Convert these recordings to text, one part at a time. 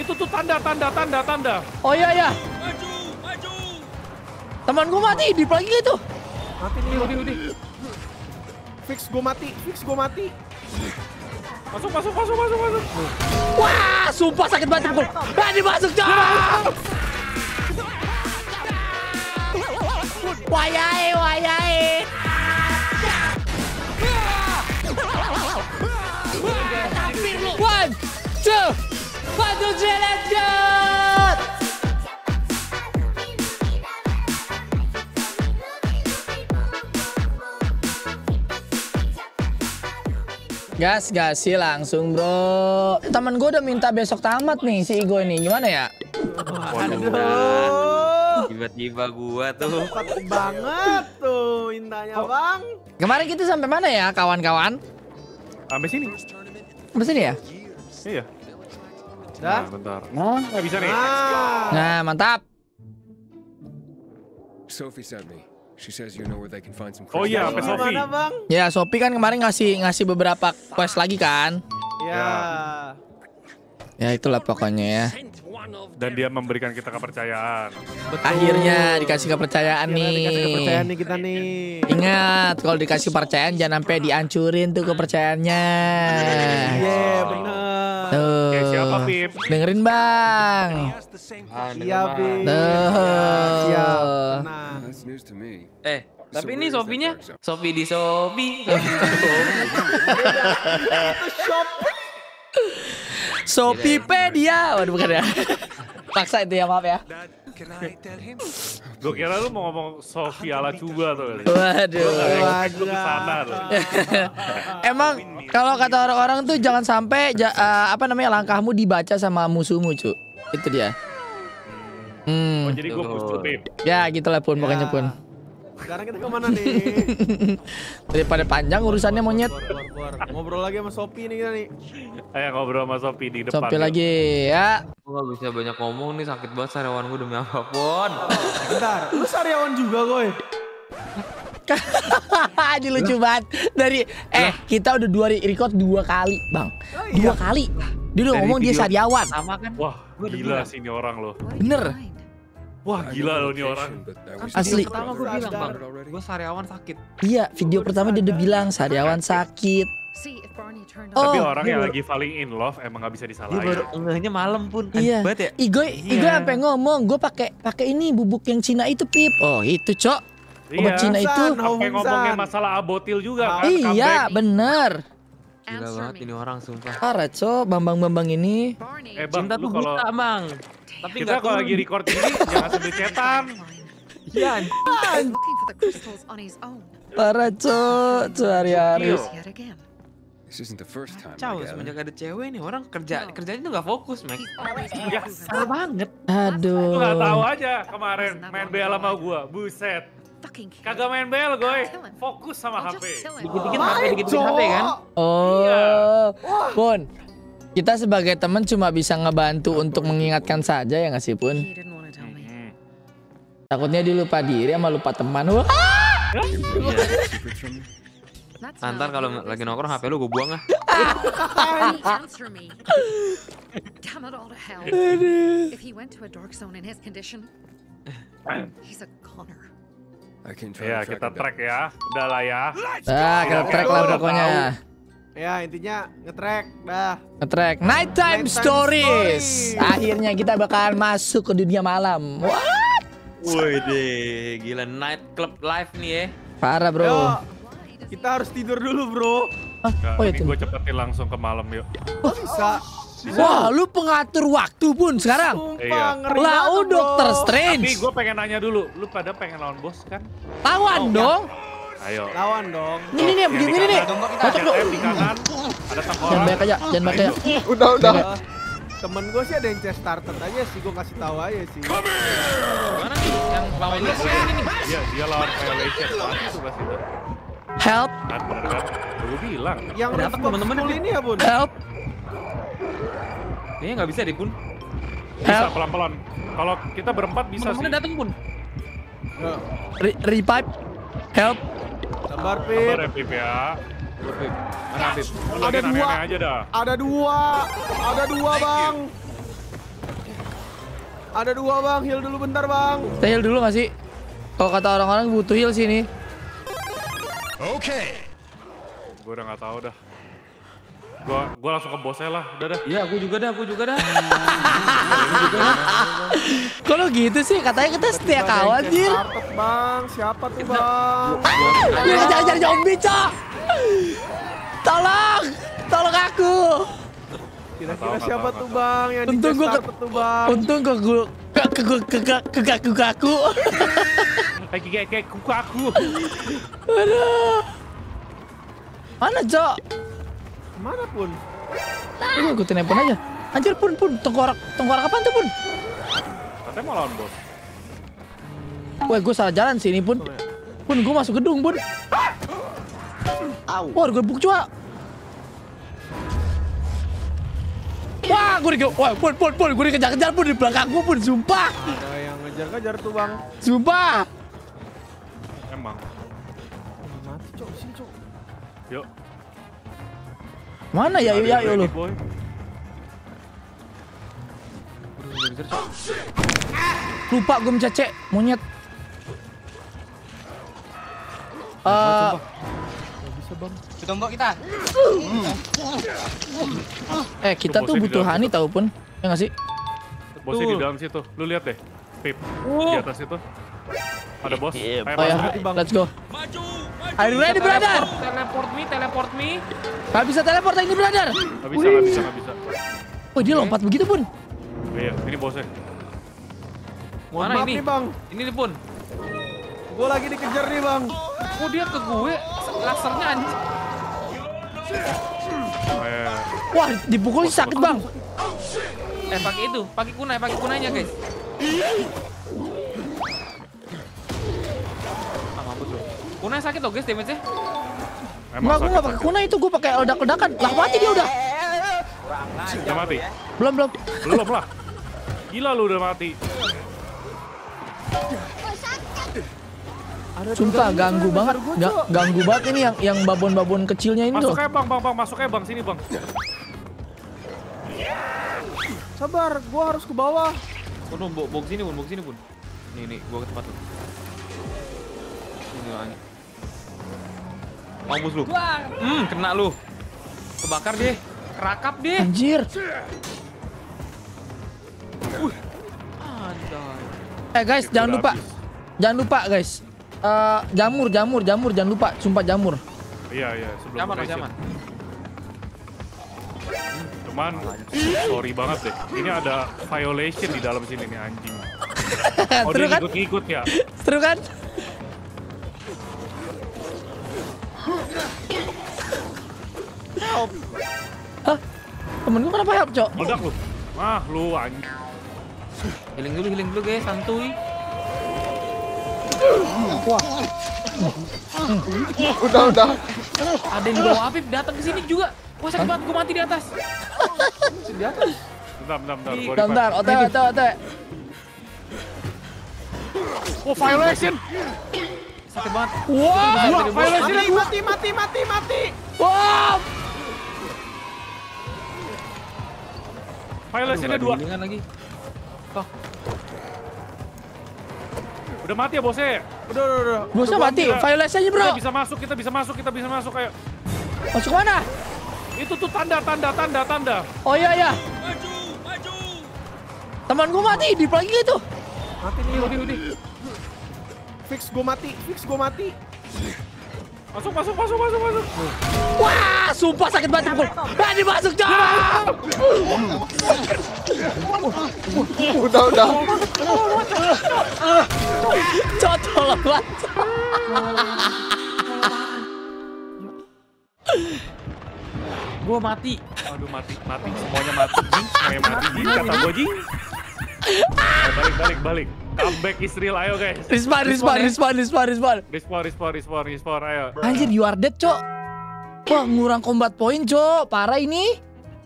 Itu tuh tanda, tanda, tanda, tanda. Oh iya iya. Maju, maju. Teman gua mati di lagi itu. Mati nih. Udi, Udi. Fix gue mati, fix gue mati. Masuk, masuk, masuk, masuk, masuk. Wah, sumpah sakit banget pukul. Ah, dimasuk, Cok. Wayai, wayai. Two, three, let's go! Gas, gas sih langsung bro. Temen gue udah minta besok tamat nih si Igo ini. Gimana ya? Aduh. Tiba-tiba gua tuh. Cepat banget tuh intanya bang. Kemarin kita sampai mana ya kawan-kawan? Sampai sini. Sampai sini ya? Iya. Dah. Nah, bentar. Nah, nggak bisa nih. Nah. Nah, mantap. Sophie sent me. She says you know where they can find some Oh iya, sampai. Sophie. Gimana bang? Ya, Shopee kan kemarin ngasih ngasih beberapa quest lagi kan? Ya. Ya itulah pokoknya ya. Dan dia memberikan kita kepercayaan. Akhirnya dikasih kepercayaan Akhirnya nih. Dikasih kepercayaan nih kita nih. Ingat, kalau dikasih kepercayaan jangan sampai dihancurin tuh kepercayaannya. Iya bener. Tuh. Pip? Dengerin, Bang. Ah, Iya. Tuh. Siap. Nah. Eh, tapi ini Sofinya? Sofi di Sofi. Sofi di Sofi. Sopipedia. Waduh bukan ya. Paksa itu ya, maaf ya. Gue kira lu mau ngomong Sofia ala Cuba tuh kali. Waduh. Lu ke sana tuh. Emang kalau kata orang-orang tuh jangan sampai ja- eh, apa namanya langkahmu dibaca sama musuhmu, cu. Itu dia. Oh, Hmm. jadi gue push tuh, Pip. Ya gitulah pun pokoknya Ya. pun. Sekarang kita ke mana nih? Daripada panjang urusannya monyet. Ngobrol lagi sama Sopi nih kita nih. Ayo ngobrol sama Sofi di depan. Sopi yuk. lagi ya. Gua gak bisa banyak ngomong nih, sakit banget sariawan gue demi apa pun. Bentar, lu sariawan juga goy. Ini lucu banget. Dari eh kita udah dua re- record dua kali, Bang. Dua kali. Dia udah ngomong dia sariawan. Sama kan? Wah, gila sih ini orang loh. Bener. Wah, I gila loh ini orang. Asli. Pertama gue bilang bang, gue sariawan sakit. Iya, video pertama dia udah bilang sariawan sakit. Oh. Tapi orang yang lagi falling in love emang gak bisa Dia disalahin. baru ngehnya malam pun. Iya. banget ya. Igoy Iya. sampai ngomong, gue pakai pakai ini bubuk yang Cina itu, Pip. Oh, itu, Cok. Obat Iya. Cina itu. Sampai ngomongin masalah abotil juga kan. Iya, bener. Gila banget ini orang sumpah. Parah, Cok. Bambang-bambang ini. Eh bang, Cinta tuh buta bang. Tapi kita nggak kalau lagi record ini jangan sambil cetan. Iya. Parah, Cok. Iya. This isn't the first time. I Kacau gather. semenjak ada cewek nih orang kerja kerjanya tuh nggak fokus, Mek. Ya, Parah banget. Aduh. lu gak tahu aja kemarin main BL sama gua, buset. Kagak main BL, goy. Fokus sama HP. Dikit-dikit HP, dikit-dikit HP kan. Oh, Pun. Kita sebagai teman cuma bisa ngebantu untuk mengingatkan saja ya nggak sih Pun? Hmm. Takutnya dia lupa diri sama lupa teman. Wah. From me? Antar kalau lagi nongkrong HP lu gue buang ah. Damn it all to hell. If he went to a dark zone in his condition, he's a goner. I can try Ya, kita track ya. Udah lah ya. Ah, kita track lah pokoknya. Ya intinya ngetrack dah. Nge-track Nighttime Nighttime Stories. Stories. Akhirnya kita bakalan masuk ke dunia malam. Wah, Woi deh, gila night club live nih ya. parah bro. Yo, kita harus tidur dulu bro. Ah, Nah, oh ya ini gue cepetin langsung ke malam yuk. Kok bisa? Wah, lu pengatur waktu pun sekarang. Sumpah Iya. Lau. Dokter Tapi Strange. gue pengen nanya dulu, lu pada pengen lawan bos kan? Lawan dong. Ayo. Lawan dong. Ini nih, begini nih. kanan, Kocok di kanan, ada Jangan banyak aja, jangan banyak aja. Udah udah. Jangan. Temen gue sih ada yang chest starter aja sih, gue kasih tahu aja sih. Mana nih yang lawan ini nih? Dia, dia lawan Violation. Mati tuh pas itu. Help, Kan bener kan? Gue bilang. Yang rooftop temen-temen ini? ini ya bun? help, Kayaknya nggak bisa deh pun. Bisa pelan-pelan. Kalau kita berempat bisa sih. Temen-temennya dateng pun. Ya, Re revive, help. Sabar Sabar Pip. ya Pip ya. Mana Ada dua. aja dah. Ada dua, ada dua bang. Ada dua bang, heal dulu bentar bang. Kita heal dulu gak sih? Kalau kata orang-orang butuh heal sih ini. Gue udah nggak tahu dah. Gue gue langsung ke bosnya lah. Udah dah. Iya, aku juga dah, aku juga dah. Lo gitu sih? Katanya kita setia kawan, Jir. bang, siapa tuh bang? Dia kejar-kejar zombie, Cok. Tolong! Tolong aku! Kira-kira siapa tuh bang yang Untung gua tuh bang? Untung ke gue ke ke ke ke ke ke kaku kaku. Kayak kayak kayak kuku aku. Aduh. Mana, Cok? Mana pun? Ini gue ikutin handphone aja. Anjir, pun, pun. Tengkorak, tengkorak apaan tuh, pun? Katanya mau lawan bos. Wah, gue salah jalan sih ini, pun. Pun, gue masuk gedung, pun. Wah, gue buk cua. Wah, gue dikejar. Wah, pun, pun, pun. Gue dikejar-kejar, pun. Di belakang gue, pun. Sumpah. Ada yang ngejar-ngejar tuh bang. Sumpah. Emang. Mati cok, sini cok. Yuk. Mana ya, yuk, ya, yuk, lu. Lupa gue mencece, monyet. Eh, eh kita Tuh, tuh bosnya di butuh honey tahu pun, ya nggak sih? Bosnya di Tuh. dalam situ. Lu lihat deh. Pip. Di atas itu. Ada bos. Ayo Oh ya, let's go. Are you ready, brother? Teleport me, teleport me. Gak bisa teleport ini, brother. Nggak bisa, nggak bisa, nggak bisa. Oh, dia lompat begitu pun. Iya, ini bosnya. Mohon Mana maaf ini? nih bang. Ini nih pun. Gue lagi dikejar nih bang. Oh dia ke gue, lasernya anjing. Wah, dipukul sakit bang. Eh pakai itu, pakai kunai, pakai kunainya guys. Kunai sakit loh guys damage-nya. emang Enggak, gue nggak pakai kunai itu, gue pakai ledak-ledakan. Lah mati dia udah. Udah mati? Belum belum. Belum lah. Gila lu udah mati. Sumpah ganggu banget, Ga- ganggu banget ini yang yang babon-babon kecilnya ini Masuk tuh. aja bang, bang, bang. Masuk aja bang. Sini bang. Sabar, gue harus ke bawah. Oh no, bok sini pun, bok sini pun. Nih nih, gua ke tempat lu. Ini anjing. Mampus lu. Hmm, kena lu. Kebakar deh. Kerakap deh. Anjir. Anjay. Eh guys, jangan lupa. habis. Jangan lupa guys. Eh, jamur, jamur, jamur, jangan lupa. Sumpah jamur. Iya, iya. Sebelum rotation. zaman. Cuman, sorry banget deh. Ini ada violation di dalam sini nih anjing. Oh Seru dia kan? ngikut-ngikut ya? Seru kan? Hah? Temen gue kenapa help, Cok? Meledak lu. Ah, lu anjing. Healing dulu, healing dulu guys, santuy. Udah, udah. Ada yang di bawah Afif datang ke sini juga. Wah sakit banget, gua mati di atas. Bentar, bentar, bentar. Di- Bentar, bentar, ote, ote, ote. Oh, violation. Sakit banget. Wow, Wah, violation Mati, mati, mati, mati, mati. wow. Violationnya Aduh, dua. healingan lagi. Udah mati ya bosnya ya? Udah, udah, udah. Bosnya Gua mati, violasi aja bro. Kita bisa masuk, kita bisa masuk, kita bisa masuk kayak Masuk mana? itu tuh tanda, tanda, tanda, tanda. Oh iya, iya. Teman gue mati, di lagi itu. Mati nih, udah, udah. Fix gue mati, fix gue mati. Masuk, masuk, masuk, masuk, masuk. Wah, sumpah sakit banget pukul. Ah, dimasuk, Cok. Udah, udah. Cok, tolong banget. Gua mati. Aduh mati, mati, semuanya mati, Jing. semuanya mati, Jing. kata gue Jing. Ayo, balik, balik, balik. Comeback is real, ayo guys. Respawn, respawn, respawn, respawn, respawn. Respawn, respawn, respawn, respawn, ayo. Anjir, you are dead, Cok. Wah, ngurang combat point, Cok. Parah ini.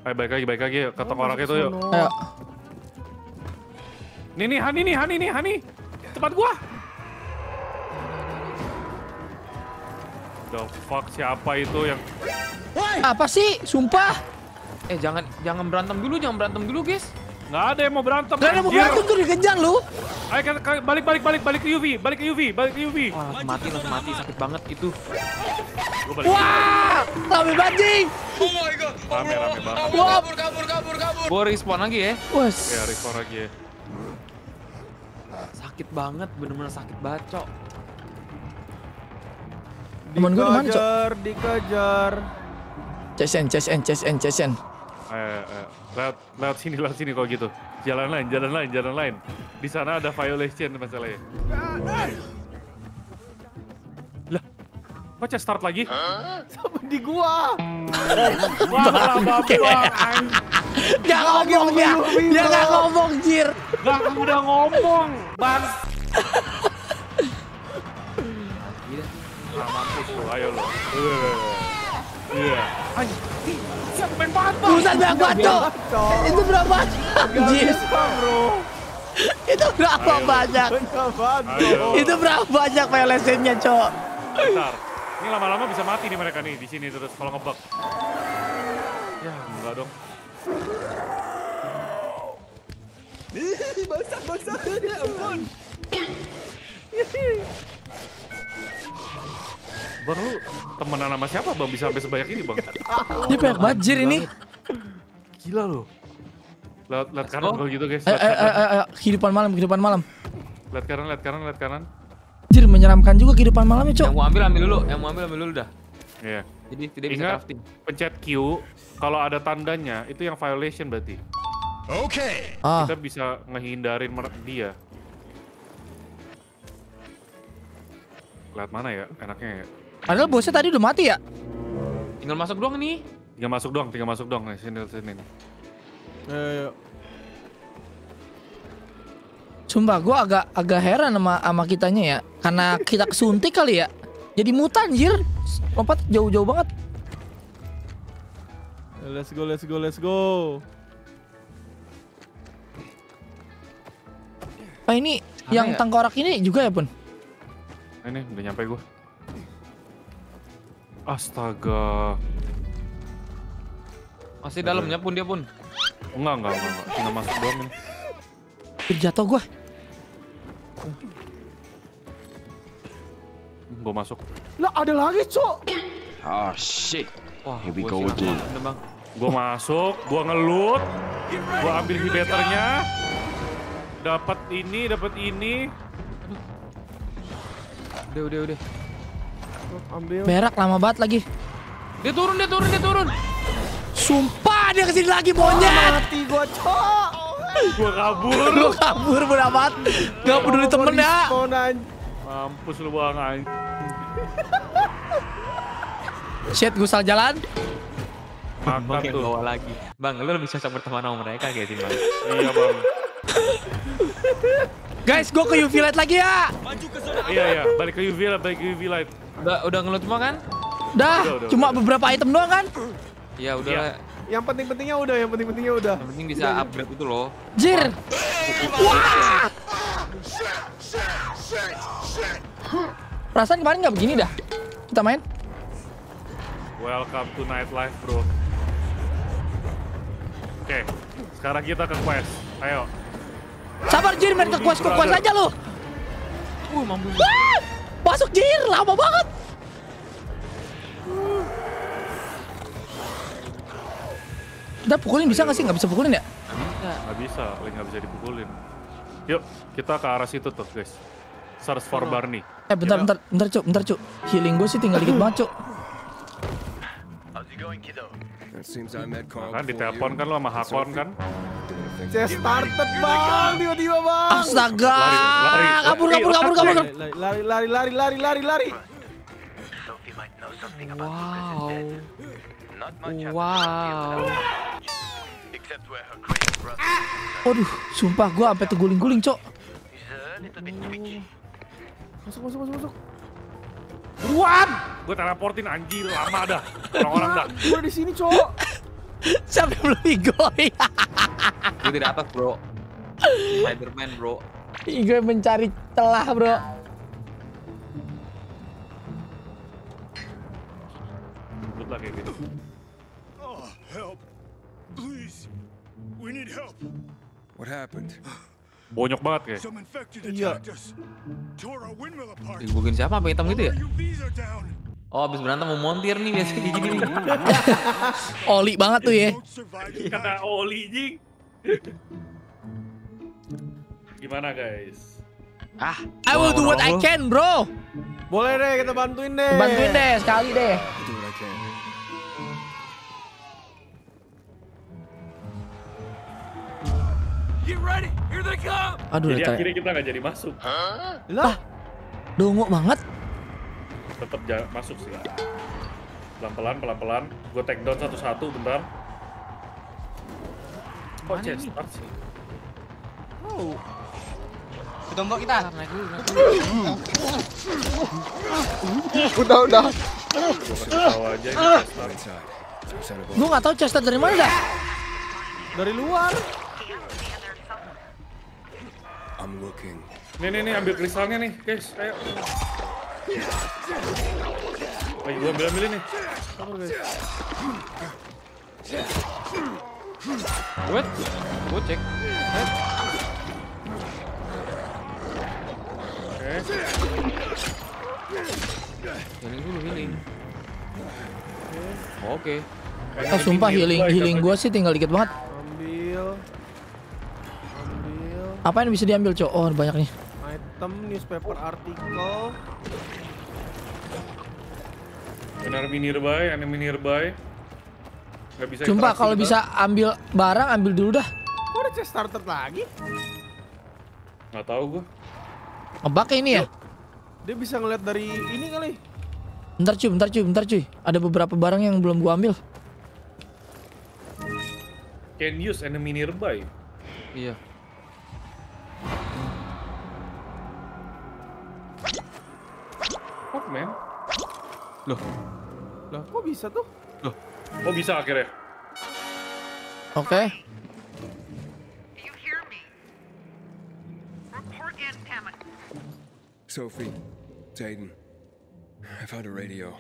Ayo balik lagi, balik lagi ke tengkorak itu yuk. Ayo. Nih nih, Hani nih, Hani nih, Hani. Cepat gua. The fuck siapa itu yang Apa sih? Sumpah. Eh jangan jangan berantem dulu, jangan berantem dulu guys. Nggak ada yang mau berantem. Gak ada mau anjir. berantem tuh dikejar lu. Ayo balik balik balik balik ke UV, balik ke UV, balik ke UV. Wah, langsung mati, langsung mati. Sakit banget itu. Gua balik. Wah, rame banjing. Rame rame banget. Wah, Gue respawn lagi ya. wes. Ya record lagi ya. Sakit banget, bener-bener sakit banget, Cok. Temen gue di mana, Cok? Dikejar, dikejar. Cesen, cesen, cesen, cesen. Ayo, ayo. Lewat, lewat sini, lewat sini kalau gitu. Jalan lain, jalan lain, jalan lain. Di sana ada violation masalahnya. Lah, kok cek start lagi? Sama di gua. Wah, lama. Gak ngomong dia, dia gak ngomong jir. Gak udah ngomong, bang. Nah, mampus lu, ayo lu. Eh, Iya. Anjing, siapa main banget, bang? Buset banyak banget, Cok. Itu berapa? Anjir, bro. itu berapa banyak? Itu berapa banyak violationnya, Cok? Bentar. Ini lama-lama bisa mati nih mereka nih di sini terus kalau ngebug. Ya, enggak dong. Bangsat, bangsat. Ya ampun. Bang lu temenan sama siapa bang bisa sampai sebanyak ini bang? Ini banyak banjir ini. Gila lu. Lihat lihat kanan kalau gitu guys. Eh, eh, eh, eh, eh, kehidupan malam, kehidupan malam. Lihat kanan, lihat kanan, lihat kanan. Anjir, menyeramkan juga kehidupan malamnya, Cok. Yang mau ambil ambil dulu, yang mau ambil ambil dulu dah. Iya. Jadi tidak bisa Ingat crafting. pencet Q kalau ada tandanya itu yang violation berarti. Ah, Kita bisa ngehindarin dia. Lihat mana ya enaknya ya. Padahal bosnya tadi udah mati ya? Tinggal masuk doang nih. Tinggal masuk dong, tinggal masuk dong. Nih, sini, sini. nih. Ayo. Sumpah, gue agak agak heran sama sama kitanya ya, karena kita kesuntik kali ya. Jadi mutan, jir. Lompat jauh-jauh banget. Let's go, let's go, let's go. Ah ini Sana yang ya? tengkorak ini juga ya pun? Nah, Ini udah nyampe gua. Astaga. Masih dalamnya pun dia pun. Enggak, enggak, enggak, enggak. Tinggal masuk doang ini. Hampir jatuh gue. Gua masuk. Lah ada lagi, Cok. Oh shit. Wah, Here we gua go again. Gua masuk, gua ngelut, gua ambil inhibitornya. Dapat ini, dapat ini. Udah, udah, udah. Ambil. Berak lama banget lagi. Dia turun, dia turun, dia turun. Sumpah dia ke sini lagi monyet. Mati gua, Cok. Gua kabur. Lu kabur bodo amat. Gak peduli temen ya. Mampus lu bang anjing. Shit, gue salah jalan. Bang Makan tuh. bawa lagi. Bang, lu lebih cocok berteman sama mereka kayak sih, Bang. Iya bang. Guys, gue ke UV light lagi ya. Iya iya. Balik ke UV lah, balik ke UV light. Udah, udah ngelut semua kan? Dah, Udah, udah, cuma beberapa item doang kan? Ya udah. Iya. lah. Yang penting-pentingnya udah, yang penting-pentingnya udah. Yang penting bisa upgrade itu loh. Jir. Wah. Perasaan kemarin nggak begini dah. Kita main. Welcome to nightlife bro. Oke, sekarang kita ke quest. Ayo. Sabar Jir, main ke quest ke quest aja lu. Uh, mampu. Wah, masuk Jir, lama banget. Udah pukulin bisa nggak sih? Nggak bisa pukulin ya? Nggak bisa, lagi nggak bisa dipukulin. Yuk, kita ke arah situ tuh guys. Search for Barney. Eh bentar, bentar, bentar cuk, bentar cuk. Healing gue sih tinggal dikit banget cuk. Met Carl Kan ditelepon kan lu sama Hakon kan? Saya started, Bang. Tiba-tiba, Bang. Astaga, kabur, kabur, kabur, kabur. Lari, lari, lari, lari, lari, lari. Wow. Wow. Waduh, sumpah gue sampai terguling-guling cuk. Masuk, masuk, masuk, masuk. Buruan! Gue teleportin anjir, lama dah. Orang-orang dah. Gua di sini, Cok. Siapa yang belum igoi? Gue di atas, bro. Spiderman, bro. igoi mencari celah bro. Lah kayak gitu. Oh, help. Please. We need help. What happened? Bonyok banget infected Iya. Digebukin siapa? Apa hitam gitu ya? Oh, abis berantem mau montir nih biasanya kayak gini nih. Oli banget tuh ya. Kata oli jing. Gimana guys? Ah, I will do what I can, bro. Boleh deh kita bantuin deh. Bantuin deh sekali deh. Do what I can. Aduh, Jadi akhirnya kita nggak jadi masuk. Lah, Dongo banget. Tetap masuk sih. Pelan-pelan, pelan-pelan. Gue take down satu-satu bentar. Kok chest start sih? Dulu. naik dulu. udah udah. Gue nggak tahu Chester dari mana dah. Dari luar. I'm looking. Nih, nih, nih, ambil kristalnya nih, guys. Ayo. Ayo, gue ambil ambilin nih. What? Gue cek. Oke. Healing dulu, healing. Oke. Oh, sumpah healing healing gue sih tinggal dikit banget. Ambil. Ambil. Apa yang bisa diambil, Cok? Oh, banyak nih. Item, newspaper, artikel. Enemy nearby, enemy nearby. Gak bisa interaksi kalau kita. bisa ambil barang ambil dulu dah. Kok ada chest starter lagi? Nggak tahu gue. Ngebak ini ya? Dia bisa ngeliat dari ini kali. Bentar cuy, bentar cuy, bentar cuy. Ada beberapa barang yang belum gua ambil. Can use enemy nearby. Iya. Fuck man. Loh, Lah, kok bisa tuh? Oh bisa akhirnya. Oke. It. Sophie, Tayden. I found a radio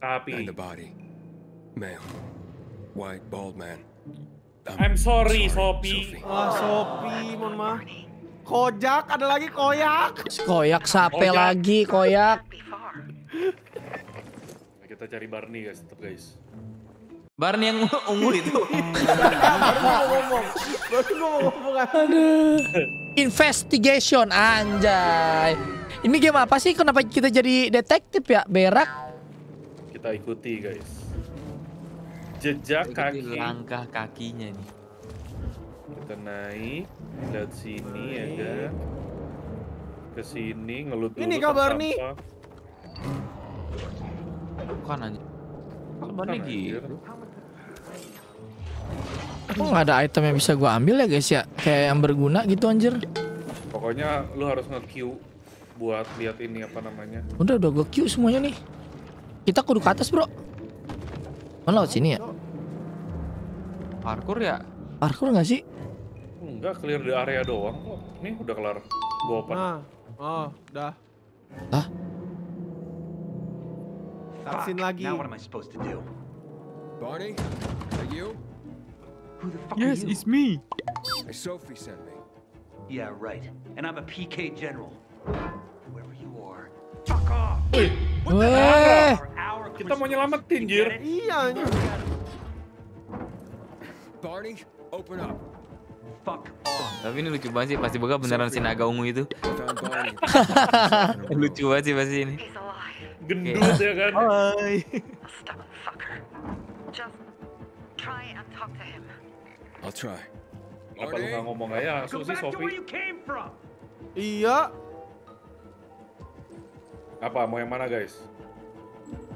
Tapi, and a body. Male. White, bald man. I'm sorry, Sophie. Ah, Sopi, mohon maaf. Kojak, ada lagi koyak. Koyak sape Koyak. lagi, koyak. Before. Kita cari Barney guys, tetap guys. Barney yang ungu itu. Baru gua mau ngomong. Baru gua mau ngomong. Investigation, anjay. Ini game apa sih? Kenapa kita jadi detektif ya? Berak. Kita ikuti guys. Jejak Ikuti kaki. langkah kakinya nih. Kita naik, lihat sini ya kan. Ke sini ngelut. Ini kabar nih. Bukan aja. Bukan, anjir. gitu? Kok nggak ada item yang bisa gua ambil ya guys ya? Kayak yang berguna gitu anjir. Pokoknya lu harus nge-queue buat lihat ini apa namanya. Udah, udah gua queue semuanya nih. Kita kudu ke atas bro. Mana lewat sini ya? Parkour ya? Parkour nggak sih? Enggak, clear the area doang kok. Nih udah kelar. Gua open. Nah, oh, udah. Hah? Taksin lagi. Now what am I supposed to do? Barney? That you? Who the fuck Yes, are you? it's me. Hey, Sophie sent me. Yeah, right. And I'm a PK general. Whoever you are, fuck off. Weh, Our hour Kita mau nyelamatin, Jir. Iya, anjir. Barney, open up. Fuck off. Tapi ini lucu banget sih, pasti boga beneran si naga ungu itu. Lucu banget sih pasti ini. Gendut ya kan. A stubborn fucker. Just try and talk to him. I'll try. Kenapa lu nggak ngomong aja langsung sih from. Iya. Apa mau yang mana guys?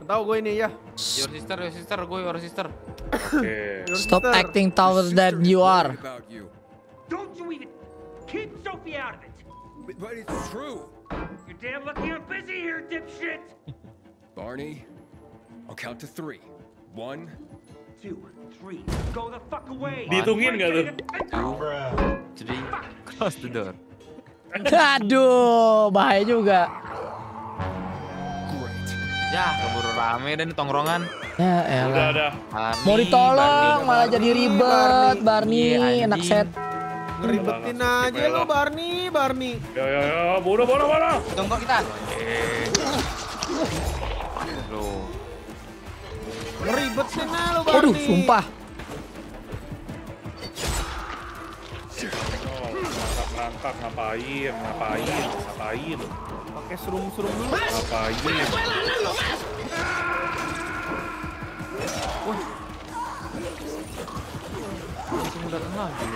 Tahu gue ini ya. Your sister, your sister, gue your sister. Oke. Your stop sister. acting Your than you are. Don't you even keep Sophie out of it. But, but it's true. You're damn lucky I'm busy here, dipshit. Barney, I'll count to three. One, Two, three, go the fuck away. Dihitungin nggak tuh? Jadi, close the door. Aduh, bahaya juga. great. Ya, keburu rame dan di tongkrongan. Ya Udah elah. ada. Barney, Mau ditolong malah jadi ribet, Barney, Iya, enak anjing. set. Ribetin Langsung aja lo. Barney, Barney. Yo yo yo, bodoh bodoh bodoh. Tunggu kita. Eh. Loh. Ribetin aja lo Barney. Waduh, sumpah. Oh, ngangkat ngapain ngapain ngapain Pakai serum-serum dulu. ngapain. Langsung datang lagi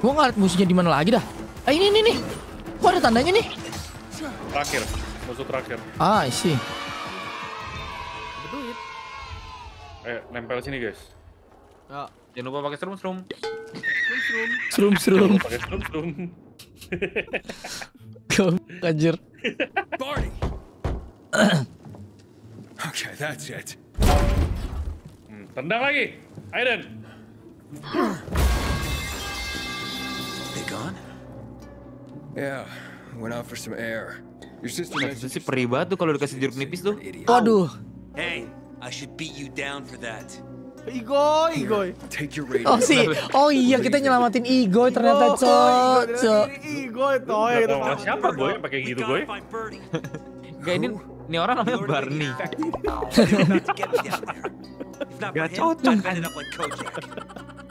Gua nggak liat musuhnya di mana lagi dah. Ah ini nih nih. Kok ada tandanya nih? Terakhir, musuh terakhir. Ah, I see. Betul. Eh, nempel sini guys. Ya, Jangan lupa pakai serum-serum. serum-serum. Serum-serum. Pakai strum strum. Goblok, Anjir. Barney! okay, that's it. Hmm, tendang lagi. Aiden. Yeah, went out for some air. Your sister mentioned sih perih banget tuh kalau dikasih jeruk nipis tuh. Idiot. Waduh. Hey, I should beat you down for that. Igoy, Igoy. Take your radio. Oh sih. Oh iya kita nyelamatin Igoy ternyata cocok. Igoy, toh Gak ya tau sama siapa gue yang pakai gitu gue. Enggak ini ini orang namanya Barney. Gak cocok,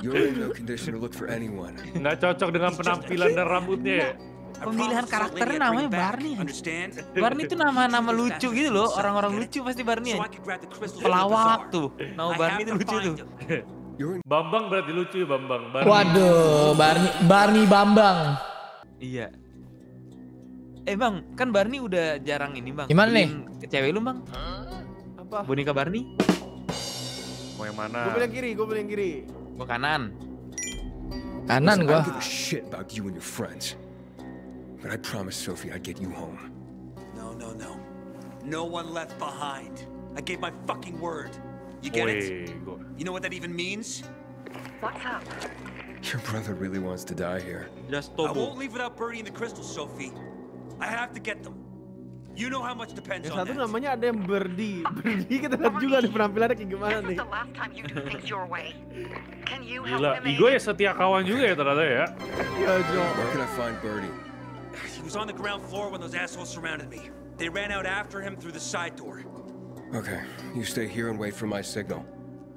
You're in no condition to look for anyone. Nggak cocok dengan penampilan dan rambutnya ya. Pemilihan I'd namanya Barney. Understand? Barney itu nama-nama lucu gitu loh, orang-orang lucu pasti Barney. The Pelawak tuh. Nama Barney itu lucu tuh. Bambang berarti lucu ya Bambang. Barney. Waduh, Barney Barney Bambang. Iya. Eh bang, kan Barney udah jarang ini bang. Gimana nih? Ke cewek lu bang, Apa? boneka Barney. Mau yang Gue mana? pilih yang kiri, gue pilih yang kiri. Gua kanan. Kanan I gua. don't give a shit about you and your friends. But I promised Sophie I'd get you home. No, no, no. No one left behind. I gave my fucking word. You get it? Wih. You know what that even means? What's up? Your brother really wants to die here. Just I won't leave without Birdie and the crystals, Sophie. I have to get them. You know how much depends Yang on satu namanya ada yang Birdie. Birdie kita lihat juga nih penampilannya kayak gimana nih. Gila? Igo ya setia kawan juga ya ternyata ya. Ya Jo. Where can I find Birdie? He was on the ground floor when those assholes surrounded me. They ran out after him through the side door. Okay, you stay here and wait for my signal.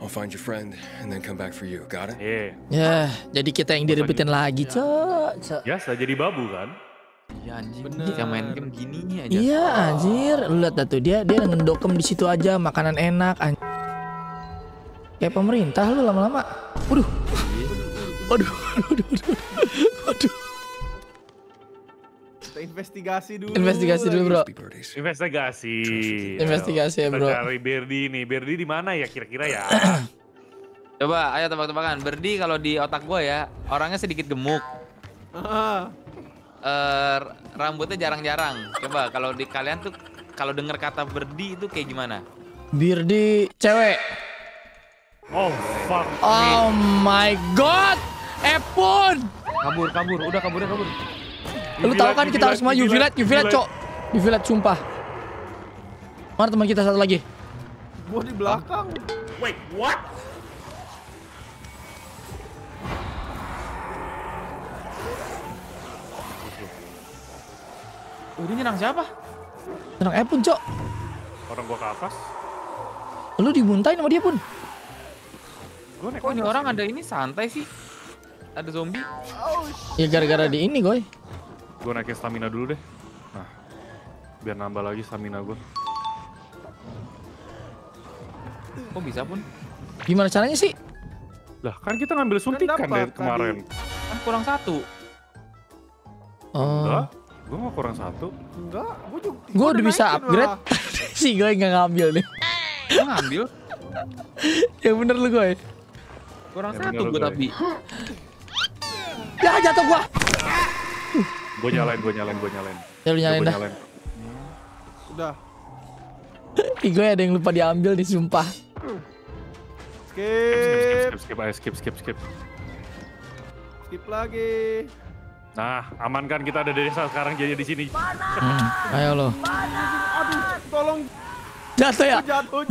I'll find your friend and then come back for you. Got it? Iya. Ya, jadi kita yang direbutin lagi, cok. Biasa jadi babu kan. Iya anjing, Bener. kita main game gini aja. Iya anjir, lu lihat dah tuh dia dia ngendokem di situ aja makanan enak anjir. Kayak pemerintah lu lama-lama. Waduh. Waduh, waduh, waduh, waduh. Kita investigasi dulu. Investigasi dulu, Bro. Investigasi. Investigasi ya, Kita bro. cari Berdi nih. Berdi di mana ya kira-kira ya? Coba, ayo tebak-tebakan. Berdi kalau di otak gua ya, orangnya sedikit gemuk. Eh, rambutnya jarang-jarang. Coba kalau di kalian tuh kalau denger kata Berdi itu kayak gimana? Bir di cewek. Oh fuck. Oh my god. Epon. Kabur, kabur, udah kabur, udah kabur. Lu tahu kan kita harus maju Vilat, Vilat, cok. Di Vilat sumpah. Mana teman kita satu lagi? gua di belakang. Wait, what? Oh, dia nyerang siapa? Tenang Epon, cok. Orang gua ke atas. Lu dibuntain sama dia pun. Gua naik Kok ini orang ada ini santai sih? Ada zombie? Ya gara-gara di ini, goy. Gua naikin stamina dulu deh. Nah, biar nambah lagi stamina gua. Kok bisa pun? Gimana caranya sih? Lah, kan kita ngambil suntikan dapat dari kemarin. Kan kurang satu. Oh. Enggak, gua nggak kurang satu. Enggak, gua juga. Gue udah bisa upgrade. si gue nggak ngambil nih. Gua ngambil. ya bener lu gue. Kurang Ya, satu Boy. tapi. Ya jatuh gua. Gua nyalain, gua nyalain, gua nyalain. Ya lu nyalain dah. nyalain. Udah. Igo ada yang lupa diambil nih sumpah. Skip, skip, Skip. skip, skip, skip, skip. Skip lagi. Nah, aman kan kita ada desa sekarang jadi di sini. Hmm, ayo lo. Aduh, tolong Jatuh ya? jatuh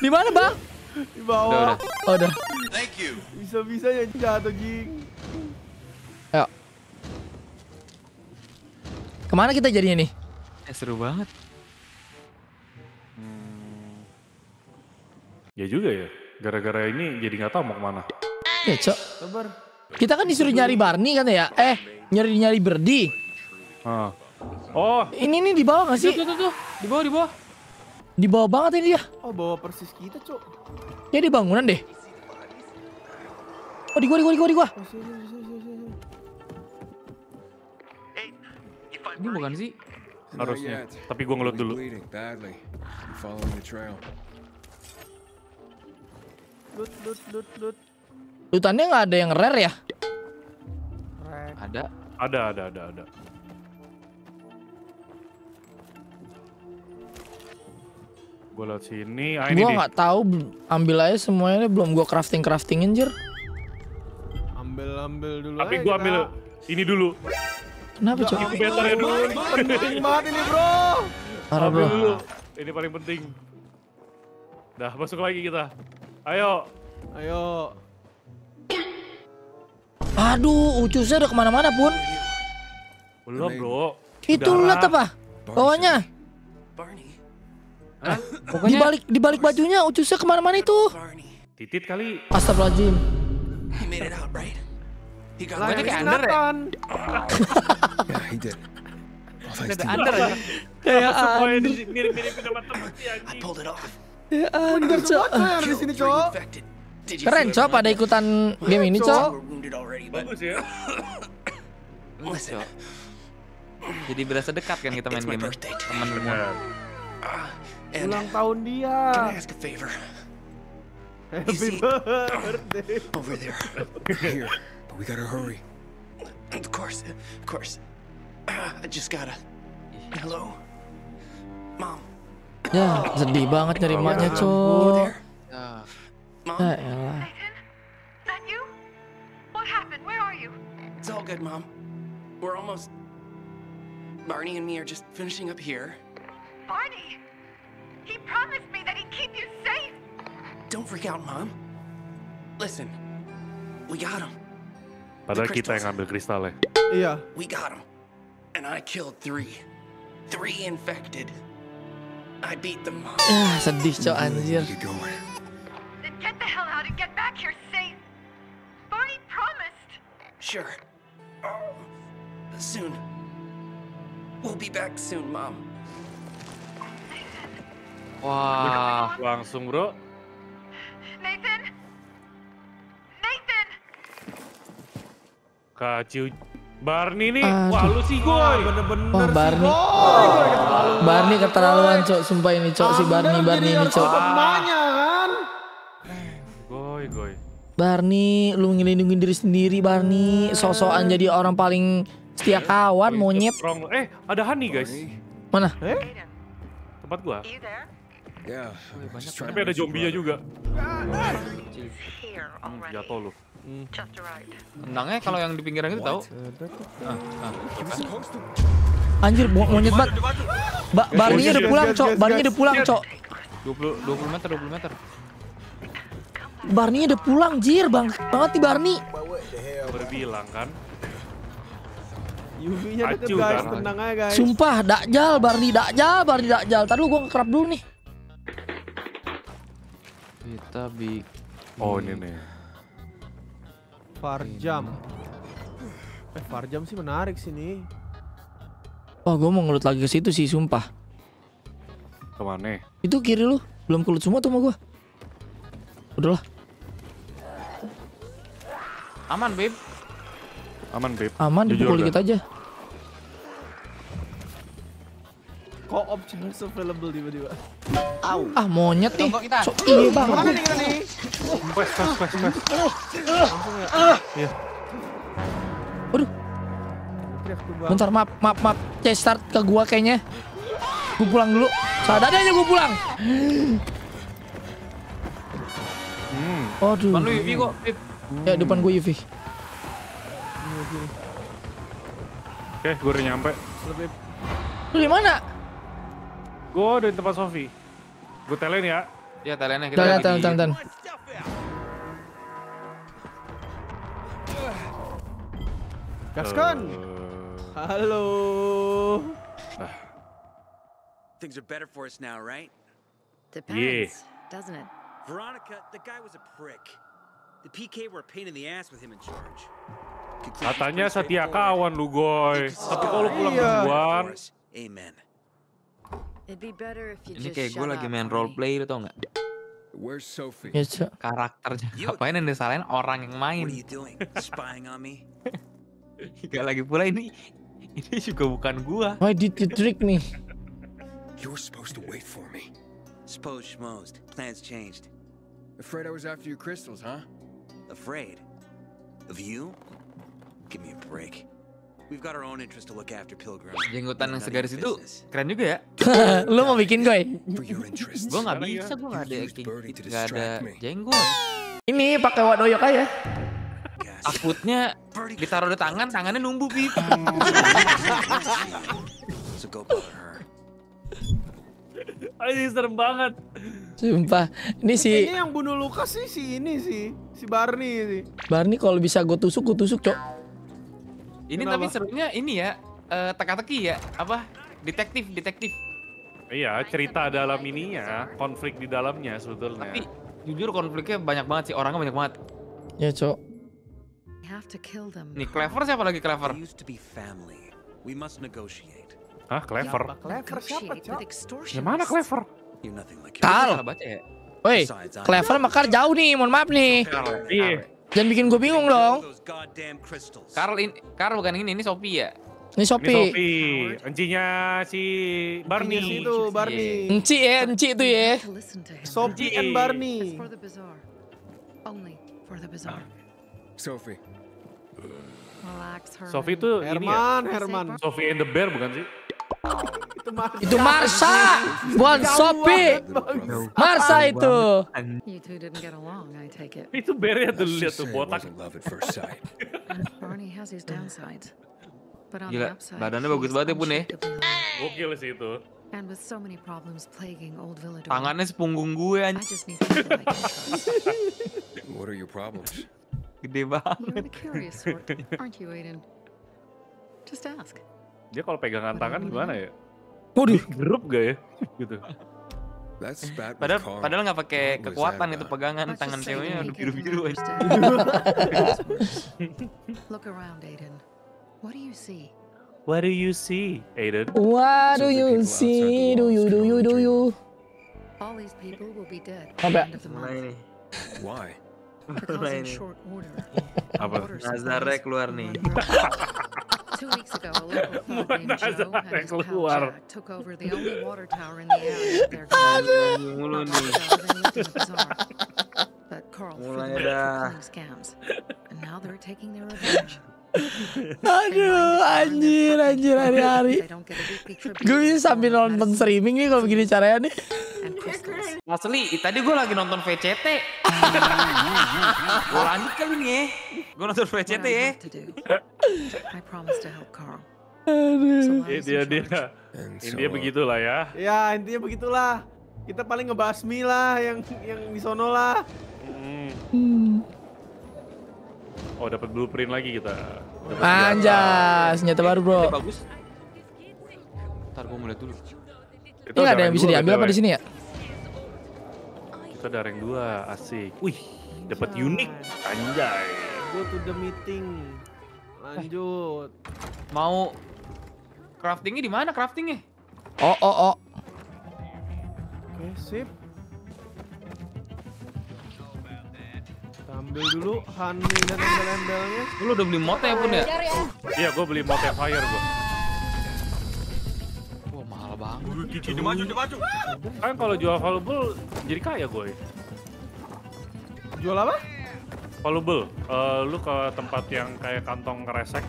Di mana bang? di Udah, bawah. udah. Oh udah. Thank Bisa-bisanya jatuh jing. Ayo. Ke mana kita jadinya nih? Eh, seru banget. Ya juga ya. Gara-gara ini jadi nggak tahu mau ke mana. Ya, Cok. Sabar. Kita kan disuruh nyari Barney kan ya? Eh, nyari-nyari Berdi. Ah. Oh, Ini nih di bawah gak sih? Tuh, tuh, tuh. Di bawah, di bawah. Di bawah banget ini dia. Oh bawa persis kita cok. Ya di bangunan deh. Oh di gua, di gua, di gua, di gua. Oh. Ini bukan sih? Harusnya. Tapi gua ngelut He's dulu. bleeding badly. You following Lutannya nggak ada yang rare ya? Rek. Ada. Ada, ada, ada, ada. Gue lewat sini. Ah, ini Gua nih. nggak tahu. Ambil aja semuanya belum gua crafting craftingin jir. Ambil, ambil dulu. Tapi aja gue ambil ini dulu. Kenapa cok? Inkubatornya dulu. Penting banget ini bro. Parah Ambil bro. dulu. Ini paling penting. Dah, masuk lagi kita. Ayo. Ayo. Aduh, ucusnya udah ke mana-mana pun. Belum, bro. Itu lihat apa? Bawahnya. Barney. Di Pokoknya balik di balik bajunya ucusnya ke mana-mana itu. Titit kali. Astagfirullahaladzim. He made it out, right? He got Pokoknya kayak under ya? Yeah, he did. Oh, ada under aja. Kayak Semuanya di mirip-mirip sama temen sih I anjing. pulled it off. Ya aduh, cok. Di sini cok. Keren cok pada ikutan game ini cok. Bagus ya. Jadi berasa dekat kan kita main game. today. Teman semua. Ulang tahun dia. Happy birthday. Over there. Here, but we gotta hurry. Of course, of course. I just gotta. Hello, mom. Ya sedih banget nyari emaknya You cok. There, Ya. mom? Ya elah. Is that you? What happened? Where are you? It's all good, mom. We're almost. Barney and me are just finishing up here. Barney! He promised me that he'd keep you safe! Don't freak out, mom. Listen, we got him. Padahal kita yang ngambil kristalnya. Iya. We got him. And I killed three. Three infected. I beat them, mom. Ya sedih cok anjir. Sure. Oh, soon. We'll be back soon, mom. Wah. Langsung, bro. Nathan? Nathan! Kacau. Barney nih. Aduh. Wah, lu sih, goy. bener-bener Wah sih, Barney. boy. Barney keterlaluan cok. Sumpah ini cok si Barney Barney ini cok. dapat Barney, lu ngelindungin diri sendiri Barney. Sosokan jadi orang paling setia kawan monyet. Eh, ada honey, guys. Mana? Aiden, Tempat gua. Yeah, trying Tapi ada zombinya juga. Hmm, jatuh lu. Tendangnya kalau yang di pinggiran itu tahu. Anjir mo- monyet banget. Ba Barney udah pulang cok. Barney udah pulang cok. 20 20 meter, 20 meter. Barney udah pulang jir bang banget nih Barney. Baru bilang kan. UV-nya deket Acu, guys, kan? tenang aja guys. Sumpah dakjal Barney dakjal Barney dakjal. Tadi gua ngekrap dulu nih. Kita bi Oh, ini nih. Farjam. Eh Farjam sih menarik sih nih. Wah gua mau ngelut lagi ke situ sih sumpah. Ke mana? Itu kiri lu belum kelut semua tuh sama gua. Udahlah aman, Babe. Aman, Beb. aman Jujur dipukul dikit aja. Co-op chance available tiba-tiba. Ah monyet nih. So, iya banget. Mana nih kita nih? Quest, quest, quest, quest. Waduh, Teriak tuh bang. bentar maaf maaf maaf. C start ke gua kayaknya. Gua pulang dulu. Sadar aja gua pulang. Hmm. Aduh. Depan lu Vivi kok, Hmm. Ya depan gue UV. Oke, gue udah nyampe. Lu di mana? Gue udah di tempat Sofi. Gue telen ya. Ya telen ya. telen, telen, telen, telen. Gaskan. Eh. Halo. Ah. Things are better for us now, right? Depends, yeah. doesn't it? Veronica, the guy was a prick. The PK were a pain in the ass with him in charge. Conclusion's Katanya setia kawan lu, Goy. Tapi kalau pulang Iya. duluan. Amen. Ini kayak gue lagi main Barney. roleplay lu tau nggak? Where's Sophie? Ya, Cok. Karakternya ngapain yang disalahin orang yang main. What are you doing? Spying on me? Gak lagi pula ini ini juga bukan gua. Why did you trick me? You were supposed to wait for me. Suppose schmozed. Plans changed. Afraid I was after your crystals, huh? Afraid? Of you? Give me a break. We've got our own interest to look after, Pilgrim. Jenggotan yang segaris itu keren juga ya. Lu mau bikin gue? Gua nggak bisa, ya, gua nggak ada to nggak ada jenggot. Ini pakai wadoyok aja. Gas. Takutnya ditaruh di tangan, tangannya numbu bib. Anjing serem banget. Sumpah. Ini si Kayaknya yang bunuh Lukas sih si ini sih, si Barney sih. Barney kalau bisa gue tusuk, gue tusuk, Cok. Ini Kenapa? tapi serunya ini ya, eh, teka-teki ya, apa? Detektif, detektif. Iya, cerita dalam ininya, konflik di dalamnya sebetulnya. Tapi jujur konfliknya banyak banget sih, orangnya banyak banget. Ya, Cok. Nih Clever siapa lagi Clever? Hah, clever? Clever siapa, Cok? with extortionists. Yang mana clever? Kal. Salah baca ya? Woi, Clever makar jauh nih, mohon maaf nih. Iya. Jangan bikin gue bingung dong. Karl ini, Karl bukan ini, ini Sophie ya. Ini Ini Sophie. Sophie, encinya si Ini Barney. situ Barney. Enci ya, enci itu ya. Sophie and Barney. for the bazaar. Only for the bazaar. Sophie. Sophie itu ini ya? Herman, Herman. Sophie and the Bear bukan sih? Itu Marsha. Itu Marsa, bukan Sophie. Marsa itu. Itu Bear ya tuh lihat tuh botak. Gila, badannya bagus banget ya, Bun, ya. Gokil sih itu. And with so many problems plaguing old Villador, Tangannya sepunggung gue trust. What are your problems? Gede banget. You're the curious sort, aren't you, Aiden? Just ask. Dia kalau pegangan tangan gimana ya? Waduh, Gerup gak ya? Gitu. Padahal Carl. padahal nggak pakai kekuatan itu pegangan tangan ceweknya you udah biru-biru aja. Look around, Aiden. What do you see? What do you see, Aiden? what do you see? Do you, do you, do you? All these people will be dead Apa? Why? Mulai nih. Apa? supplies keluar nih. run dry. Two weeks ago, a local thug named Joe and his pal Keluar. Jack took over the only water tower in the area. Their guns. Mulu Not nih. long ago, they lived in a bazaar. But Carl threw Mulai them out dah. for pulling scams. And now they're taking their revenge. Aduh, anjir, anjir hari-hari. Weekly tribute Gue bisa sambil nonton streaming nih kalau begini caranya nih. Asli, tadi gue lagi nonton VCT. gue lanjut kali nih ya. Gue nonton VCT ya. have to do. I promise to help Carl. So Aduh. Eh, dia dia uh, begitulah ya. Ya intinya begitulah. Kita paling ngebasmi lah yang yang di sono lah. Hmm. Oh dapat blueprint lagi kita. Dapet Anjas, senjata baru bro. Ini bagus. Ntar gue mau lihat dulu. Ini nggak ada yang bisa diambil apa di sini ya? Kita ada rank 2, asik. Wih, dapat unik. Anjay. Go to the meeting. Lanjut. Mau craftingnya di mana craftingnya? Oh, oh, oh. Oke, sip. Ambil dulu honey dan embel-embelnya. Lu udah beli motor ya pun ya? Iya, gue beli motor fire gue. Wah mahal banget. Kan kalau jual valuable jadi kaya gue. Jual apa? Valuable, eh, lu ke tempat yang kayak kantong kresek,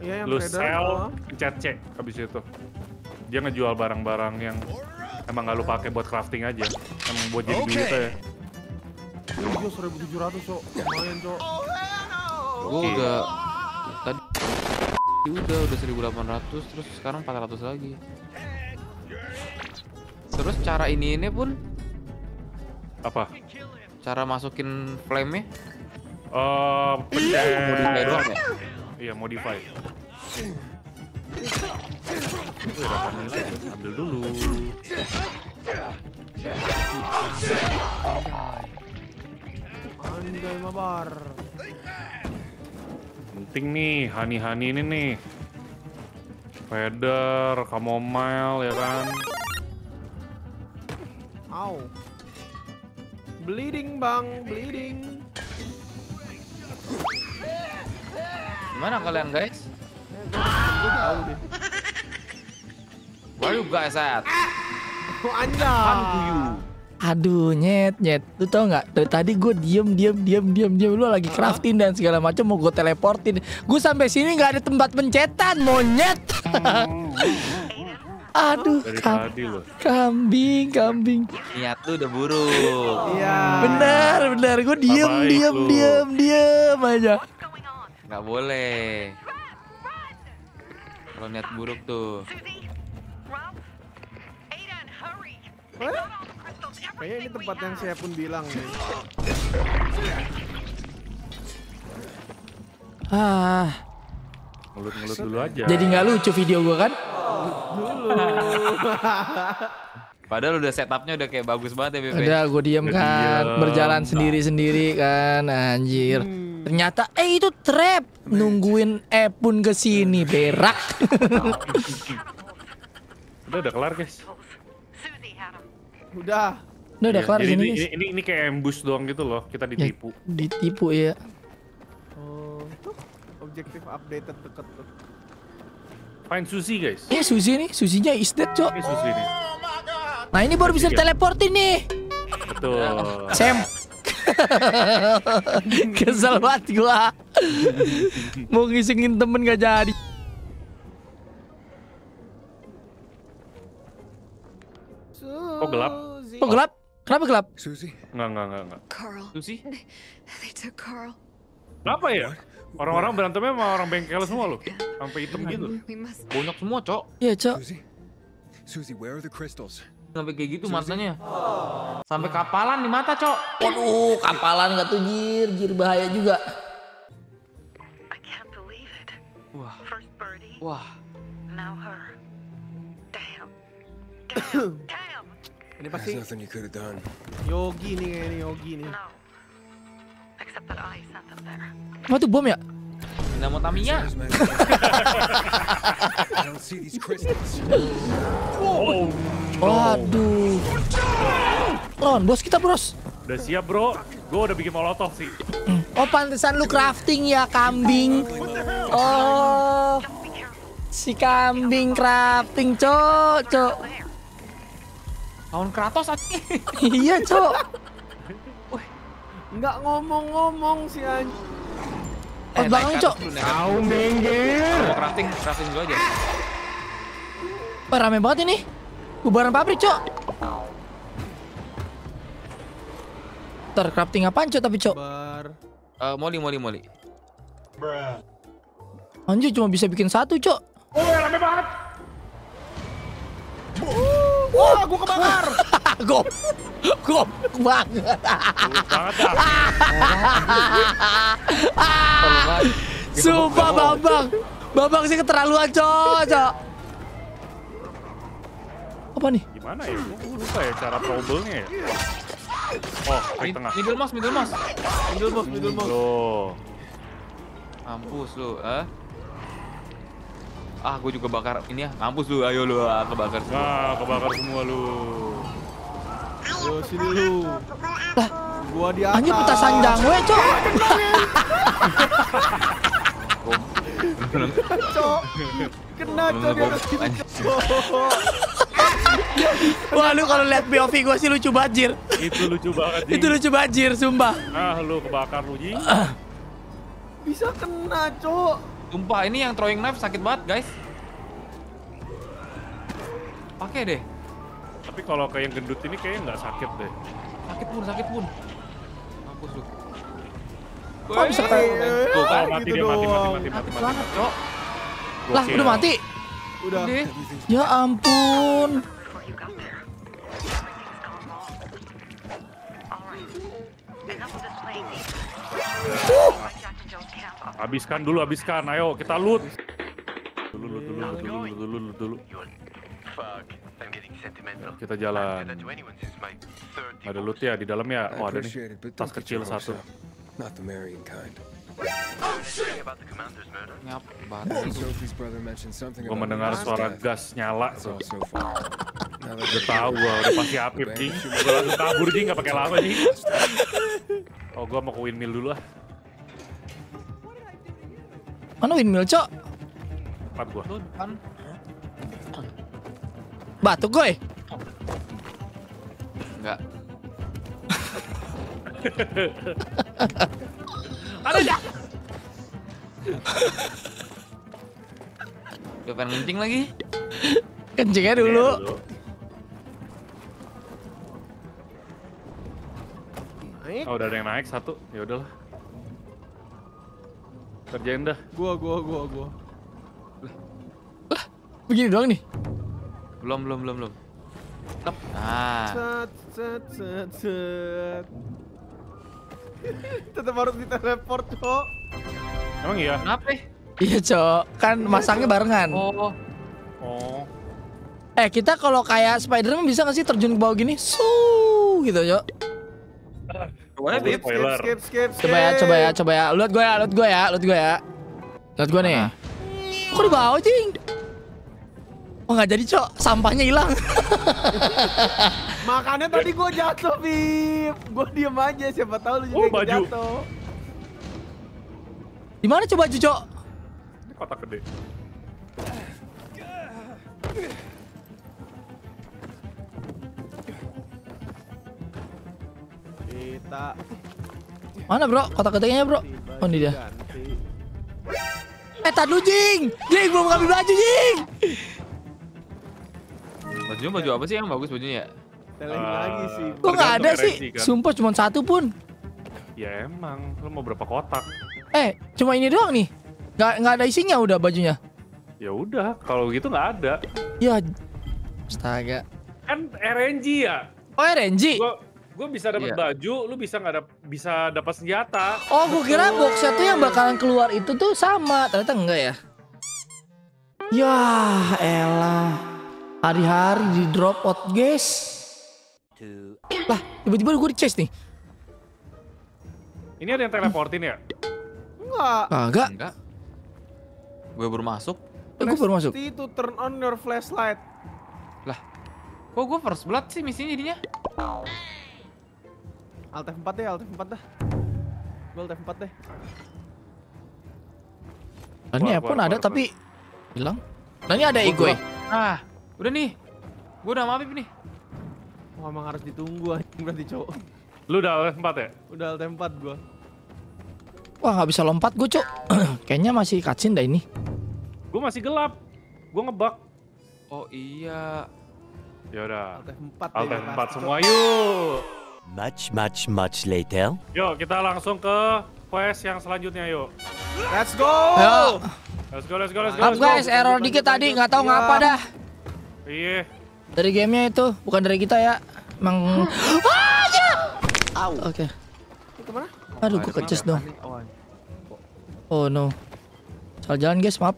Iya yang lu sell, pencet C habis itu. Dia ngejual barang-barang yang emang gak lu pakai buat crafting aja, emang buat jadi duit aja. Jual 1700 cok. Lumayan cok. Gue udah tadi udah udah 1800 terus sekarang 400 lagi. Terus cara ini ini pun Apa? cara masukin flame-nya Eh, mau di pencet. doang ya? Iya, modify. Wih, ada vanilla ya. Ambil dulu. Andai mabar. Penting nih, honey-honey ini nih. Feather, chamomile ya kan. Au. Bleeding bang, bleeding. Gimana kalian guys? Tahu deh. Where you guys at? Oh anda. Come to you. Aduh nyet nyet Lu tau nggak dari tadi gue diem diem diem diem diem Lu lagi crafting dan segala macam mau gue teleportin Gue sampai sini nggak ada tempat pencetan monyet Aduh Dari kam- tadi loh. kambing kambing Niat lu udah buruk. Iya. Bener bener gue diem baik diem lu. diem diem aja Nggak boleh. Kalau niat buruk tuh. Kayaknya ini tempat yang saya pun bilang nih. Ah Ngelut-ngelut dulu aja. jadi nggak lucu video gue kan Padahal udah setupnya udah kayak bagus banget ya Bebe. Udah gue diem Udah kan diem. Berjalan sendiri-sendiri kan Anjir Ternyata eh itu trap Nungguin Epun ke sini berak Udah, udah kelar guys. Udah. Udah udah Iya, kelar ini, guys ini, ini, ini kayak ambush doang gitu loh. Kita Ya, ditipu. Ditipu ya Oh. Objektif updated deket tuh. Find Suzy guys. Ini Suzy nih Susinya is dead cok Ini Suzy nih. Nah ini baru bisa teleportin nih Betul. Sam Kesel banget gua Mau ngisengin temen gak jadi Kenapa gelap? Susie? Enggak, enggak, enggak, enggak. Carl. Susi? They took Carl. Kenapa ya? Orang-orang berantemnya sama orang bengkel semua loh. Sampai hitam gitu. Bonyok semua, Cok. Iya cok Susie? Susie, where are the crystals? Sampai kayak gitu matanya. Sampai kapalan di mata, Cok. Waduh kapalan gak tuh jir Jir bahaya juga I can't believe it. Wah. First Birdie, Wah. now her. Damn. Damn. Ini There's pasti nothing you could have done. Yogi nih kayaknya Yogi nih. Apa tuh bom ya? Tamiya. See these crystals. Oh, Waduh Lawan bos kita bros udah siap bro. Gue udah bikin molotov sih. Oh pantesan lu crafting ya kambing Oh Si kambing crafting cok cok Tahun Kratos aja. Iya cok Nggak ngomong-ngomong si anjing. Oh bangun cok Kau minggir. Mau crafting, crafting dulu aja. Wah rame banget ini Bubaran pabrik cok Ntar crafting apaan cok tapi cok Bar. Eh, moli, moli, moli. Anjir cuma bisa bikin satu cok Oh, rame banget. Wah, gua kebakar. Gop Gop banget. Sumpah Bambang Bambang sih keterlaluan cok cok Apa nih? Gimana ya? Gue lupa ya cara trouble-nya ya. Oh, klik Mid- tengah. Middle mouse, middle mouse. Middle mouse, middle mouse. Loh. Mampus lu, eh? Ah, gue juga bakar ini ya. Mampus lu, ayo lu, ah, kebakar semua. Nah, kebakar semua lu. Yo, sini lu. Gua di atas. Anjir petasan jangwe cok Cok. Kena cok di atas sini. Wah lu kalau lihat POV gue sih lucu banjir Itu lucu banget, Jing. Itu lucu banjir sumpah Ah, lu kebakar lu, Jing. Bisa kena, cok. Sumpah, ini yang throwing knife sakit banget, guys. Pakai deh. Tapi kalau kayak yang gendut ini kayaknya nggak sakit deh. Sakit pun, sakit pun. Mampus lu. Kok bisa kayak Tuh kan, mati gitu dia, mati, mati, doang. mati, mati, banget, Cok. Lah udah mati Udah. Deh. Ya ampun Before Habiskan dulu, habiskan. Ayo, kita loot. Dulu, dulu, dulu, dulu, dulu. Getting sentimental. Kita jalan. Ada loot ya di dalam ya. Oh, ada nih. Tas kecil satu. Not the marrying kind. Gua about mendengar suara gas nyala tuh. Udah tahu gua, udah pasti apip jing. Gua langsung kabur jing, nggak pakai lama jing. Oh, gua mau ke windmill dulu ah. Mana windmill, Cok? Empat gua. Depan. Batu gue. Enggak. Ada ya. Udah pengen ngencing lagi. Kencingnya dulu. Naik. Oh, udah ada yang naik satu. Ya udahlah. Kerjain dah. Gua, gua, gua, gua. Begini doang nih. Belum, belum, belum, belum. Tep. Nah, Set, set, set, set. Tetap harus diteleport, Cok. Emang iya? kenapa? eh? Iya, Cok. Kan masangnya barengan. Oh, Oh. Eh, kita kalau kayak Spider-Man bisa gak sih terjun ke bawah gini? Su gitu, Cok. Skip. Spoiler. Skip, skip, skip. Coba ya, coba ya, coba ya. Lihat gue ya, lihat gue ya, lihat gue ya. Lihat gue nih. Kok di bawah, Cing? Oh nggak jadi, Cok. Sampahnya hilang. Makanya tadi gua jatuh, Bib. Gua diem aja, siapa tahu lu juga Oh, baju. jatuh. Di mana coba, Cok? Ini kotak gede. Kita Mana, Bro? Kotak ketiknya, Bro. Oh, ini dia. ganti. Eh, tar dulu, Jing. Jing, belum ngambil baju, Jing. Baju baju apa sih yang bagus bajunya ya? Telehin Eh, lagi sih. Kok nggak ada sih? Kan. Sumpah cuma satu pun. Ya emang, lu mau berapa kotak? Eh, cuma ini doang nih. Nggak nggak ada isinya udah bajunya. Ya udah, kalau gitu nggak ada. Ya, astaga. Kan RNG ya. Oh, RNG. Gua gua bisa dapat Iya. baju, lu bisa nggak dap bisa dapat senjata. Oh, gue kira boxnya tuh yang bakalan keluar itu tuh sama. Ternyata enggak ya. Ya, elah. Hari-hari di drop out, guys. Lah, tiba-tiba gue di chase nih. Ini ada yang teleportin ya? Enggak. Kagak. Enggak. Gue baru masuk. Eh, gue baru masuk. Itu turn on your flashlight. Lah, kok gue first blood sih misinya jadinya? Alt F4 deh, Alt F4 dah. Gue Alt F4 deh. Nah, ini keluar, ada tapi hilang. Nah, ini ada ego ya. Ah, udah nih. Gue udah mabip nih. Wah, emang harus ditunggu anjing berarti, Cok. Lu udah ada tempat ya? Udah Alt F4 gua. Wah, nggak bisa lompat gue, Cok. Kayaknya masih cutscene dah ini. Gua masih gelap. Gua ngebug. Oh iya. Ya udah. Alt F4 deh. Alt yang F4 pasti, semua yuk. Much, much, much later. Yuk, kita langsung ke quest yang selanjutnya yuk. Let's go. Ayo. Let's go, let's go, let's go. Maaf guys, error dikit tadi nggak tahu ngapa dah. Iya. Dari gamenya itu, bukan dari kita ya. Emang. Ah, ya. Oke. Itu ke mana? Aduh, gue keces dong. Oh, no. Salah jalan guys, maaf.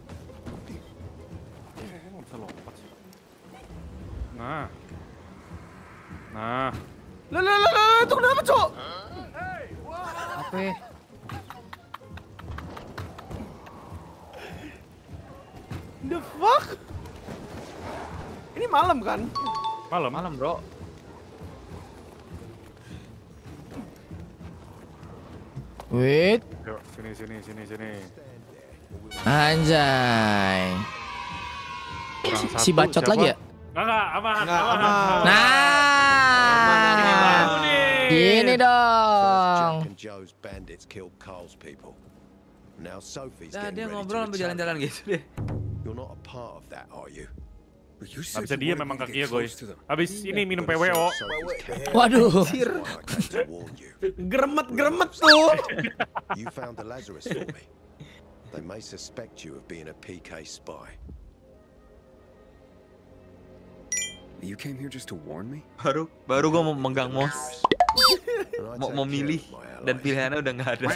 Nah. Nah. Lah, lah, lah, lah, itu kenapa, Cok? Apa? The fuck? Ini malam kan? Malam. Malam bro. Wait. Yuk, sini, sini, sini, sini. Anjay. Kurang Si, bacot siapa? lagi ya? Enggak, aman, Nggak, aman. aman. Nah. Gini dong. And Joe's bandits killed Carl's people. Now Sophie's getting dia ngobrol sambil jalan-jalan gitu deh. You're not a part of that, are you? Said bisa wanted memang kakinya, close to them. Habis ini minum PWO. Waduh. Geremet-geremet tuh. You found the Lazarus for me. They may suspect you of being a PK spy. You came here just to warn me? Baru baru gue mau megang mouse. Mau, mau milih dan pilihannya udah nggak ada.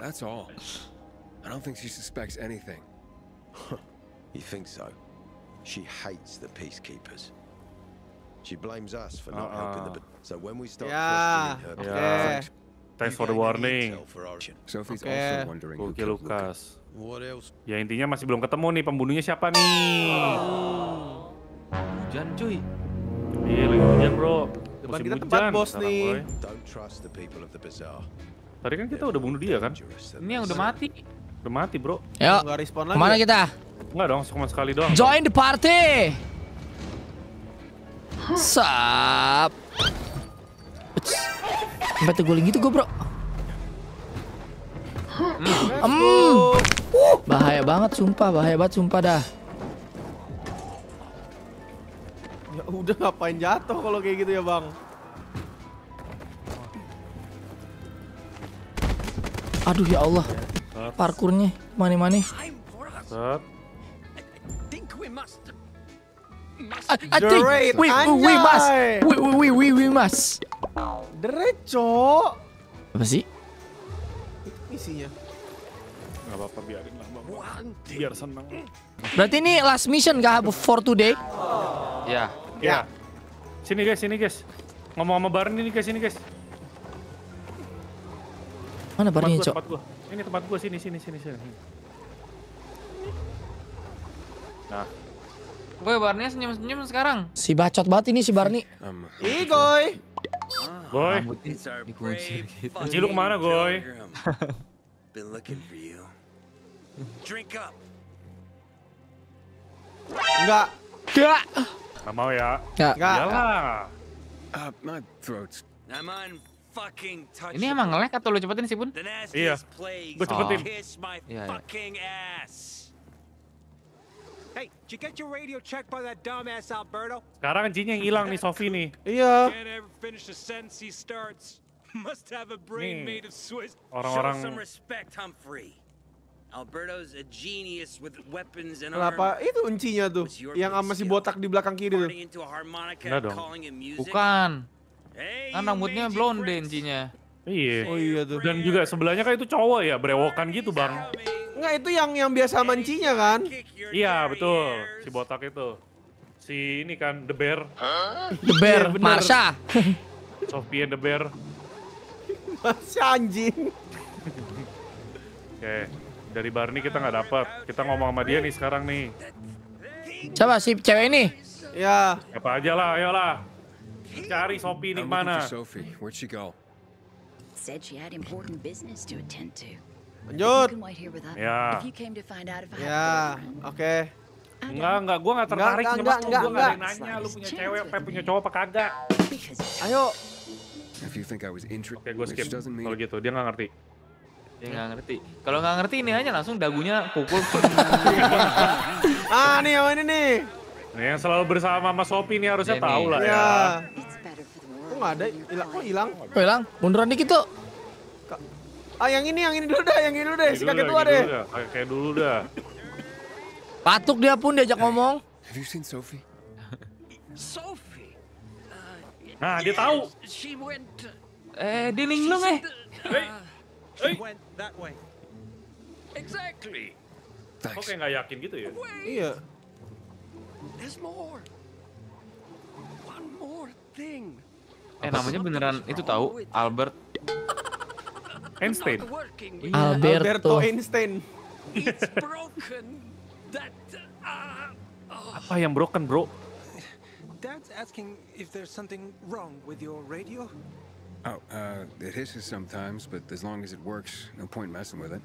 That's all. I don't think she suspects anything. You think so? She hates the peacekeepers. She blames us for not helping the. So when we start questioning her, oke. Ya. Thanks for the warning. Sophie's Okay. also wondering who Oke killed Lukas. What else? Ya intinya masih belum ketemu nih pembunuhnya siapa nih? Hujan cuy. Iya lagi hujan bro. Depan Musim kita tempat hujan bos sekarang, nih. boy. Don't trust the people of the bazaar. Tadi kan kita udah bunuh dia kan? Ini yang udah mati. Udah mati bro. Yuk, Nggak respon lagi. ke mana ya? kita? Enggak dong, cuma sekali doang. Join the party. Sap. Sampai terguling gitu gue bro. Hmm. Uh, bahaya banget sumpah, bahaya banget sumpah dah. udah ngapain jatuh kalau kayak gitu ya bang? Aduh ya Allah. Parkurnya mana-mana. Set. think we must. I, I think we, we, we must. We, we, we, we, we must. Deret cok. Apa sih? Misinya. Enggak apa-apa biarin lah bang. Biar senang. Berarti ini last mission kah for today? Ya. Ya. Sini guys, sini guys. Ngomong sama Barney nih guys, sini guys. Mana gua, Cok? tempat gua. Ini tempat gua sini, sini, sini, sini. Nah, Gue barnya senyum-senyum sekarang. Si bacot banget ini si Barney. Dikunci brave gitu. Kunci lu ke mana, Goy? Been looking for you. Drink up. Enggak. Gak. Mau ya? Gak. Iyalah. uh, my throat's. I'm on fucking touch. Ini emang nge-lag atau lu cepetin sih, Bun? Iya. Gua cepetin. Iya, iya. Hey, did you get your radio checked by that dumbass Alberto? Sekarang anjingnya yang hilang nih, Sofi nih. Iya. Can't ever finish a sentence he starts. Must have a brain Nih. made of Swiss. Show Orang-orang some respect, Humphrey. Alberto's a genius with weapons and Kenapa? Itu uncinya tuh. Yang sama si botak di belakang kiri tuh. Turning into a harmonica Enggak dong. calling it music. Bukan. Hey, Kan rambutnya blonde encinya. Iya. Oh iya tuh. Dan juga sebelahnya kan itu cowok ya, brewokan gitu bang. Enggak itu yang yang biasa mancinya kan? Iya betul, si botak itu. Si ini kan, The Bear. The Bear, Iya, bener. Marsha. Sophie and The Bear. Si anjing. Oke, dari Barney kita nggak dapat. Kita ngomong sama dia nih sekarang nih. Coba si cewek ini. Ya. Apa aja lah, ayolah. Cari Sophie ke mana? for Sophie. Where'd she go? Said she had important business to attend to. Lanjut. You can wait here with us. Ya. If you came to find out if I Ya, oke. Enggak, enggak, gue nggak tertarik Enggak, sama enggak, lu. enggak, Gue ada enggak. nanya lu punya cewek apa punya cowok apa kagak. Ayo. If you think I was interested, Oke, gue skip. Kalau gitu, dia nggak ngerti. Dia nggak ngerti. Kalau nggak ngerti ini aja langsung dagunya pukul. Ah, nih yang ini nih. Nah, yang selalu bersama sama Sophie nih harusnya Ini. tahu lah ya. Ya. Kok nggak ada? Hilang, kok hilang? Oh, hilang. Munduran dikit tuh. Ah, yang ini, yang ini dulu dah, yang ini dulu deh. Kayak Si dulu kakek tua deh. kayak- dulu dah. Patuk dia pun diajak ngomong. Have you seen Sophie? Sophie. Nah, dia tahu. She went. eh, dia linglung eh. She went that way. Exactly. Kok kayak nggak yakin gitu ya? Iya. There's more. One more thing. Eh, namanya beneran itu tahu Albert. Einstein. Alberto. Alberto Einstein. It's broken. That. Uh, Apa yang broken, bro? Dad's asking if there's something wrong with your radio. Oh, uh, it hisses sometimes, but as long as it works, no point messing with it.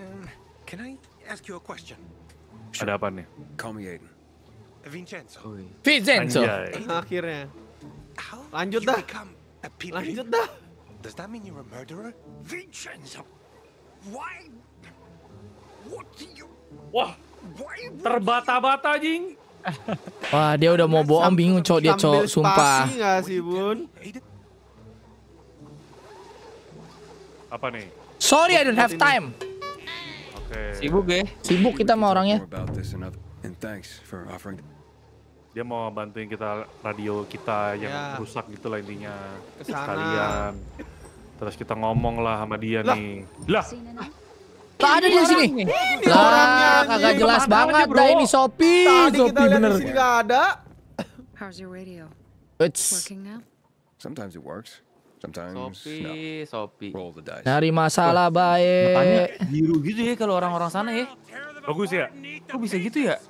Um, can I ask you a question? Ada apa nih? Call me Aiden. Vincenzo. Vincenzo. Anjay. Akhirnya. How Lanjut dah. Lanjut dah. Does that mean you're a murderer? Vincenzo. Why? What do you? Wah, Why? terbata-bata jing. Wah, dia udah mau bohong bingung cowok dia Sambil cowok sumpah. spasi nggak sih, Bun? Apa nih? Sorry I don't have time. Oke. Sibuk ya. Sibuk kita sama orangnya. Dia mau bantuin kita radio kita yang Ya. rusak gitu lah intinya. Ke sana. Sekalian. Terus kita ngomong lah sama dia Lah. nih. Lah, Tak ada di sini. Ini Lah, kagak jelas Ke mana banget aja, dah ini Sopi, Tadi Sopi kita lihat bener. di sini nggak ada. How's your radio? Eits. Working now? Sometimes it works. Sometimes Sopi, no. Sopi. Roll the dice. Nyari masalah Matanya baik. biru gitu ya kalau orang-orang sana ya. bagus ya? Kok bisa gitu ya?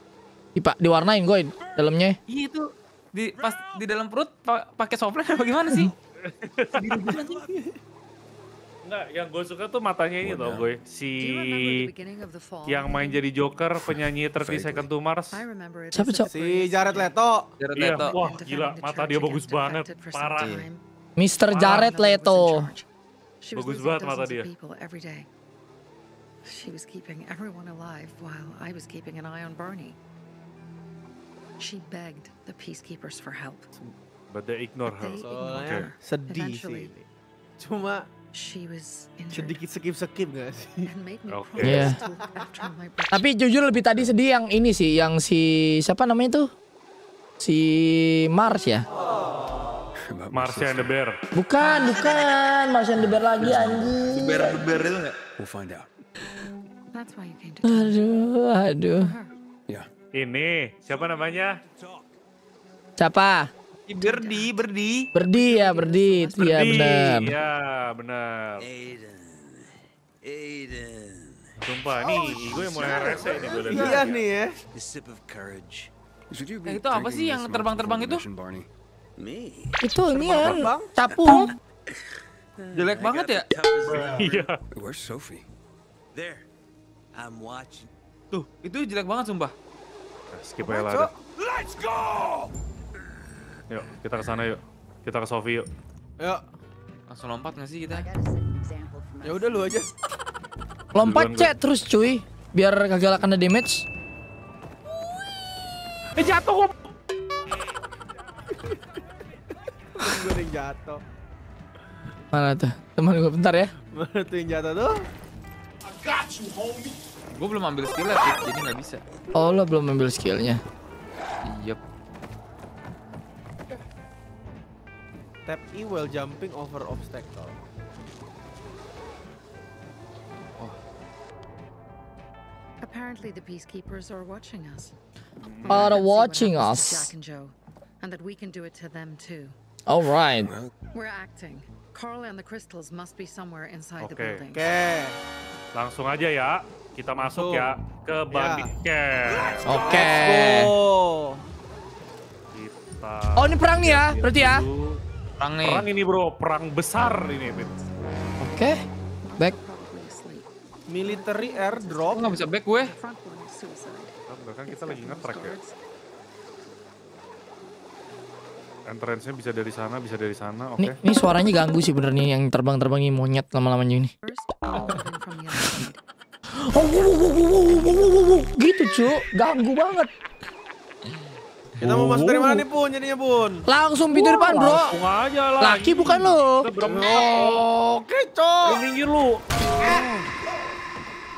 Ipa diwarnain goin dalamnya. Iya itu di pas di dalam perut pa- pakai softline apa gimana sih? Enggak, yang gue suka tuh matanya ini tau gue. Si yang main jadi Joker, penyanyi 30 Second to Mars. Siapa, Cok? Si Jared Leto. Jared Iya, Leto. wah gila, mata dia bagus banget, parah. Mr. Jared Leto. Bagus banget mata dia. She was keeping everyone alive while I was keeping an eye on Barney. She begged the peacekeepers for help. But they ignore her. Soalnya ignored her. sedih sih. Cuma she was sedikit skip-skip gak sih? my brother. Tapi jujur lebih tadi sedih yang ini sih, yang si siapa namanya tuh? Si Mars ya? Marcia and the. Bear. Bukan, bukan. Mars yang deber lagi anjing. Beber itu enggak? We'll find out. That's why you came to Aduh, aduh. Yeah. Ini siapa namanya? Siapa? Berdi, Berdi. Berdi ya, Berdi. Itu ya Berdi. benar. Iya, benar. Aiden. Aiden. Sumpah, nih gue yang mulai rese ini gue. Iya nih ya. The sip of courage. Eh, be itu apa sih yang terbang-terbang itu? the Barney? Itu ini ya, capung. Jelek banget ya. Iya. Where's Sophie? There. I'm watching. Tuh, itu jelek banget sumpah. Nah, Skip aja lah. Cok. dah. Yuk, kita ke sana yuk. Kita ke Sofi yuk. Ayo. Langsung lompat nggak sih kita? Ya udah lu aja. Lompat cek terus cuy. Biar kagak kena damage. Eh jatuh Gue yang jatuh. Mana tuh? Teman gue bentar ya. Mana tuh yang jatuh tuh? Gue belum ambil skill Pit, jadi nggak bisa. Oh, lo belum ambil skillnya. Yep. Tap E while jumping over obstacle. Apparently, the peacekeepers are watching us. Are watching us. Jack and Joe, and that we can do it to them too. Alright. Well, We're acting. Carl and the crystals must be somewhere inside the Okay. building. Oke. Langsung aja ya. Kita masuk ya ke bandit camp. Oke. Oh. Kita Oh, ini perang nih ya, berarti ya. Perang nih. Perang ini bro, perang besar ini. Oke. Back. Probably asleep. Military airdrop. nggak bisa back gue? Front one is suicide. Kan, kan kita lagi nge-track ya entrance-nya bisa dari sana, bisa dari sana. Oke. Okay. Ini suaranya ganggu sih bener nih yang terbang-terbangi monyet lama-lamanya ini. gitu cu, ganggu banget. Kita mau masuk dari mana nih Bun jadinya Bun? Langsung pintu depan bro. Langsung aja lah. Laki bukan lo. Oke cok. Minggir lu.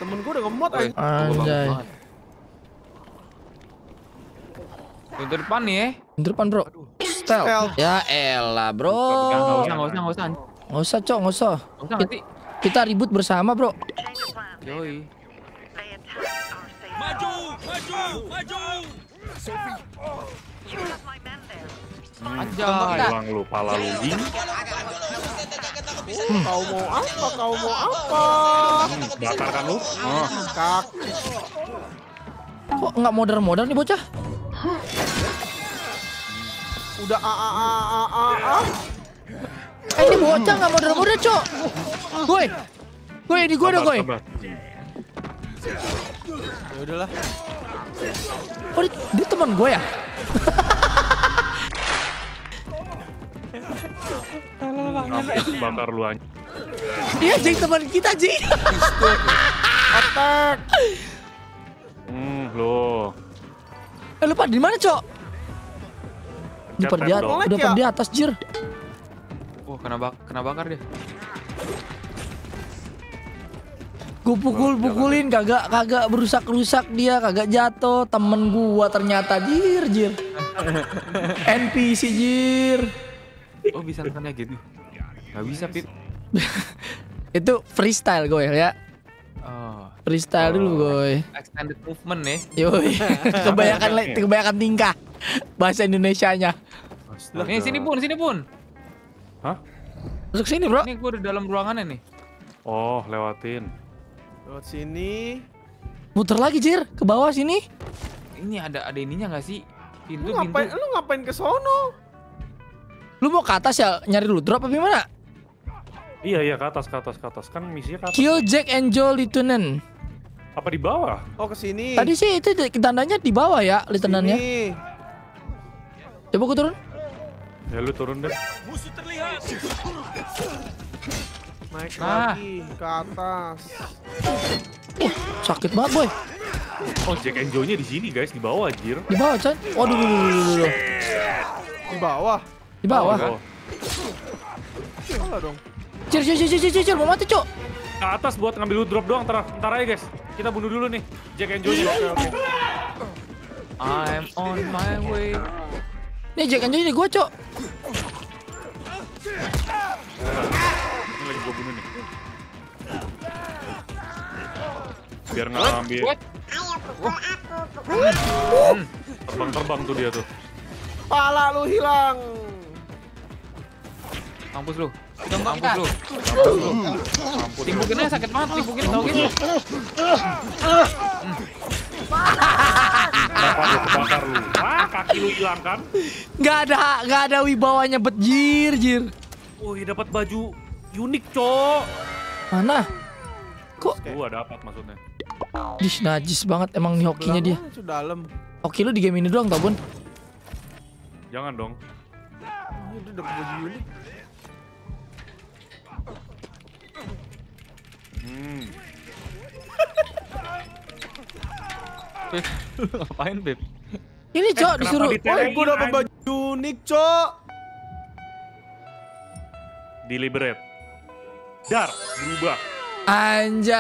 Temen gue udah ngemot aja. Anjay. Pintu depan nih ya. Pintu depan bro. Stealth. Stealth. Ya elah bro. Nggak usah, nggak usah, nggak usah. Nggak usah cok, usah. Usah nanti. Kita ribut bersama bro. Yoi. My men there. Anjay. Hilang lu, pala lu. Jing. Kau mau apa? Kau mau apa? Hmm, bakar kan lu? Oh. Kaki. Kok nggak modern-modern nih bocah? Udah a a a a a a. Eh ini bocah nggak modern-modern cok. Gue, gue di gue dong sabar. Ya udahlah. Oh dia, dia teman gue ya? Mampus bakar lu anjing. Iya jadi teman kita Ji. Attack. Hmm, lu. Eh lupa di mana cok? Per di, udah di atas jir. Wah, kena bak kena bakar dia. Gue pukul-pukulin kagak kagak berusak-rusak dia, kagak jatuh. Temen gua ternyata jir jir. NPC jir. Oh bisa nontonnya gitu. Gak bisa Pip. Itu freestyle gue ya. Oh. Freestyle dulu gue. Extended movement ya. Yoi. kebanyakan kebanyakan tingkah bahasa Indonesianya. Loh, ini sini pun, sini pun. Hah? Masuk sini, Bro. Ini gue di dalam ruangannya nih. Oh, lewatin. Lewat sini. Muter lagi, Jir, ke bawah sini. Ini ada ada ininya gak sih? Pintu Lu ngapain? pintu. Lu ngapain ke sono? Lu mau ke atas ya nyari lu drop apa gimana? Iya, iya ke atas, ke atas, ke atas. Kan misinya ke atas. Kill Jack and Joel Lieutenant. Apa di bawah? Oh ke sini. Tadi sih itu tandanya di bawah ya, lieutenantnya. Sini. Coba gue turun. Ya lu turun deh. Naik Nah. lagi ke atas. Sakit banget, boy. Oh, Jack and Joe-nya di sini, guys, di bawah anjir. Di bawah, Chan. Waduh, duh, duh, duh, duh, duh. Di bawah. Di bawah. Oh, Salah dong. Cir, cir, cir, cir, cir, cir, mau mati, Cok. Ke atas buat ngambil loot drop doang, ntar, ntar aja guys. Kita bunuh dulu nih, Jack and Joe-nya. I'm on my way. Nih, Jack Joel ini gue, Cok. Ini lagi gua bunuh nih. Biar nggak ngambil. Terbang-terbang tuh dia tuh. Pala lu hilang. Mampus lu. Mampus lu. Mampus lu. Timbukinnya sakit banget, timbukin tau gitu. Kenapa lu kebakar lu? Wah, kaki lu hilang kan? Nggak ada, nggak ada wibawanya bet jir, jir. Wih, dapat baju unik, Cok. Mana? Kok? Gua dapat maksudnya. Dih, najis banget emang nih hokinya dia. Dalam. Hoki lu di game ini doang tau, Bun? Jangan dong. Ini udah dapat baju unik. Hmm. Ngapain, Beb? Ini, Cok, kenapa disuruh. Woi, dapat anjing? baju unik, Cok. Deliberate. Dar, berubah. Anjay.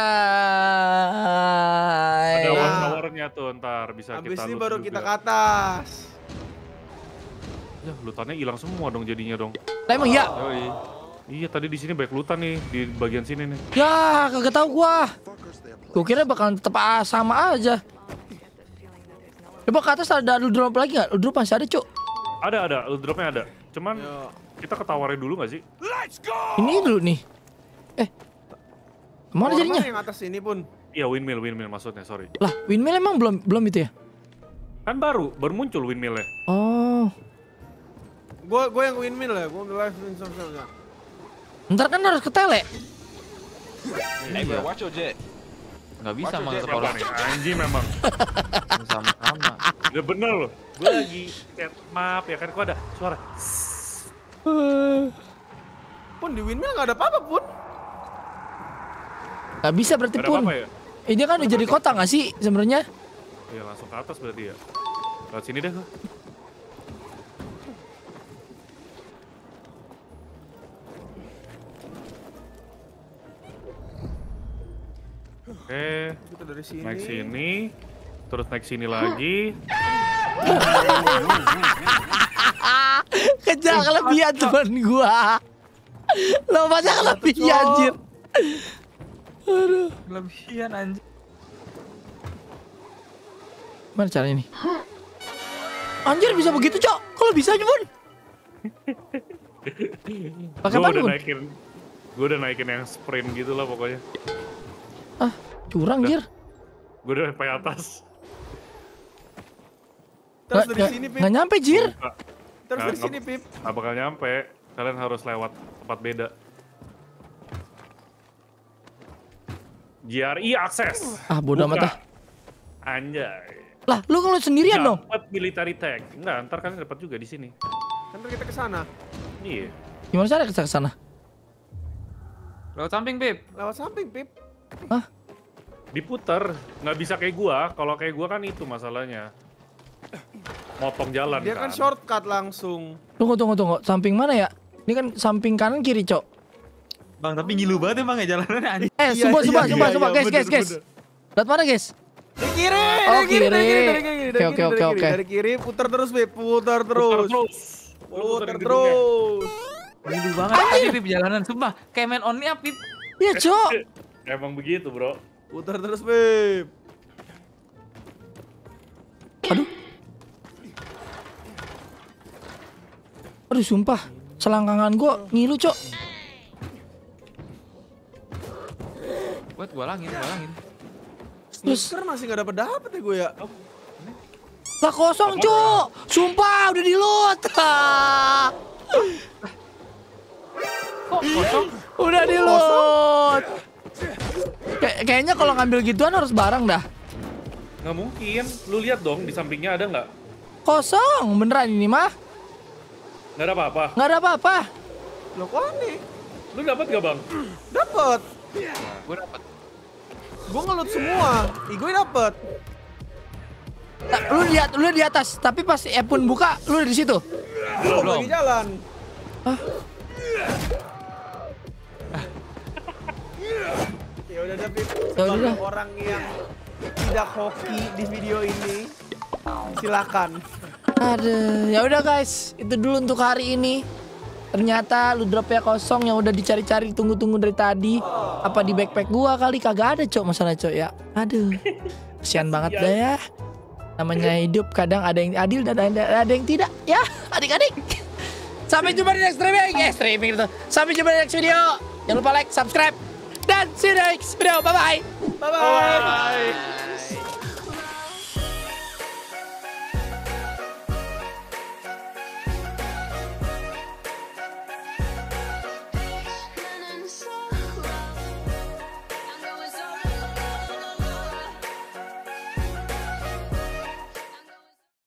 Ada war-warnya tuh ntar bisa Habis kita ini baru juga. kita ke atas. Ya, lutannya hilang semua dong jadinya dong. Lah emang iya? Iya, tadi di sini banyak lutan nih di bagian sini nih. Ya, kagak tahu gua. Gua kira bakalan tetap sama aja. Coba ke atas ada drop lagi nggak? Drop masih ada, Cuk. Ada ada, dropnya ada. Cuman kita ketawarin dulu nggak sih? Ini dulu nih. Eh. Mana jadinya? yang atas ini pun. Iya, windmill, windmill maksudnya, sorry. Lah, windmill emang belum belum itu ya? Kan baru, baru muncul windmillnya. Oh. Gua gua yang windmill ya, gua live win sama sama. Ntar kan harus ke tele. Hey, bro, watch your jet. Nggak bisa Watch mang sekolah. Anjing memang. Sama-sama. Udah bener loh. Gue lagi set map ya kan kok ada suara. Pun di windmill nggak ada apa-apa pun. Gak bisa berarti ada pun. ya? Ini kan udah jadi kota gak sih sebenarnya? Iya langsung ke atas berarti ya. Lewat sini deh gua. Oke, Kita dari sini. naik sini, terus naik sini lagi. Kejar kelebihan teman gua. Lompatnya kelebihan anjir. Aduh. Kelebihan anjir. Mana caranya nih? Anjir bisa begitu, Cok. Kalau bisa aja, Bun. Pakai apa, udah Bun? naikin, gue udah naikin yang sprint gitu lah pokoknya. Ah, curang. Jir. Gue udah sampai atas. Terus Nggak- dari sini, Pip. nggak nyampe, Jir. Nggak- Terus dari sini, Pip. Nggak bakal nyampe. Kalian harus lewat tempat beda. GRI akses. Ah, bodo amat dah. Anjay. Lah, lu kalau sendirian dong. Dapat military tag. Enggak, ntar kalian dapat juga di sini. Kan kita ke sana. Iya. Gimana cara ke sana? Lewat samping, Beb. Lewat samping, Pip. Diputer, nggak bisa kayak gua. Kalau kayak gua kan itu masalahnya. Motong jalan Dia kan shortcut langsung. Tunggu, tunggu, tunggu. Samping mana ya? Ini kan samping kanan kiri, Cok. Bang, tapi ngilu banget ya bang ya jalanannya anjing. Eh, Iya, sumpah, iya, sumpah, iya, sumpah, iya, sumpah, guys, guys, guys. Lihat mana, guys? Dari kiri, Oh, dari kiri, dari kiri. dari kiri, dari Oke, kiri, oke, dari oke, kiri, oke. Dari kiri, putar terus, Beb. Putar Putar terus. terus. Putar gedungnya. terus. Ngilu banget tadi Pip jalanan, sumpah. Kayak main only up, Pip. Iya, Cok. Emang begitu, bro. Putar terus, Beb. Aduh, sumpah. Selangkangan gua ngilu, Cok. Buat gua langin, gua langin. Snooker masih gak dapet dapet ya gue ya. Lah kosong, Cok. Sumpah, udah di loot. Kok kosong? udah di loot. Kay- kayaknya kalau ngambil gituan harus bareng dah. Nggak mungkin. Lu lihat dong di sampingnya ada nggak? Kosong, beneran ini mah. Nggak ada apa-apa. Nggak ada apa-apa. Loh kok aneh? Lu dapat gak bang? Dapet. Gua dapet. Gue ngelut semua. Ih, gue dapet. Ta- Lu lihat, lu di atas. Tapi pas Epun buka, lu di situ. Belum lagi jalan. Ya udah Pip. Ya Sebagai dah. orang yang tidak hoki di video ini, silakan. Aduh, ya udah guys, itu dulu untuk hari ini. Ternyata lu dropnya kosong yang udah dicari-cari tunggu-tunggu dari tadi. Apa di backpack gua kali kagak ada cok masalah cok ya. Aduh, kesian banget dah ya. Namanya hidup kadang ada yang adil dan ada, ada yang tidak ya adik-adik. Sampai jumpa di next streaming, eh streaming gitu. Sampai jumpa di next video. Jangan lupa like, subscribe, dan see you next video. Bye bye. Bye bye.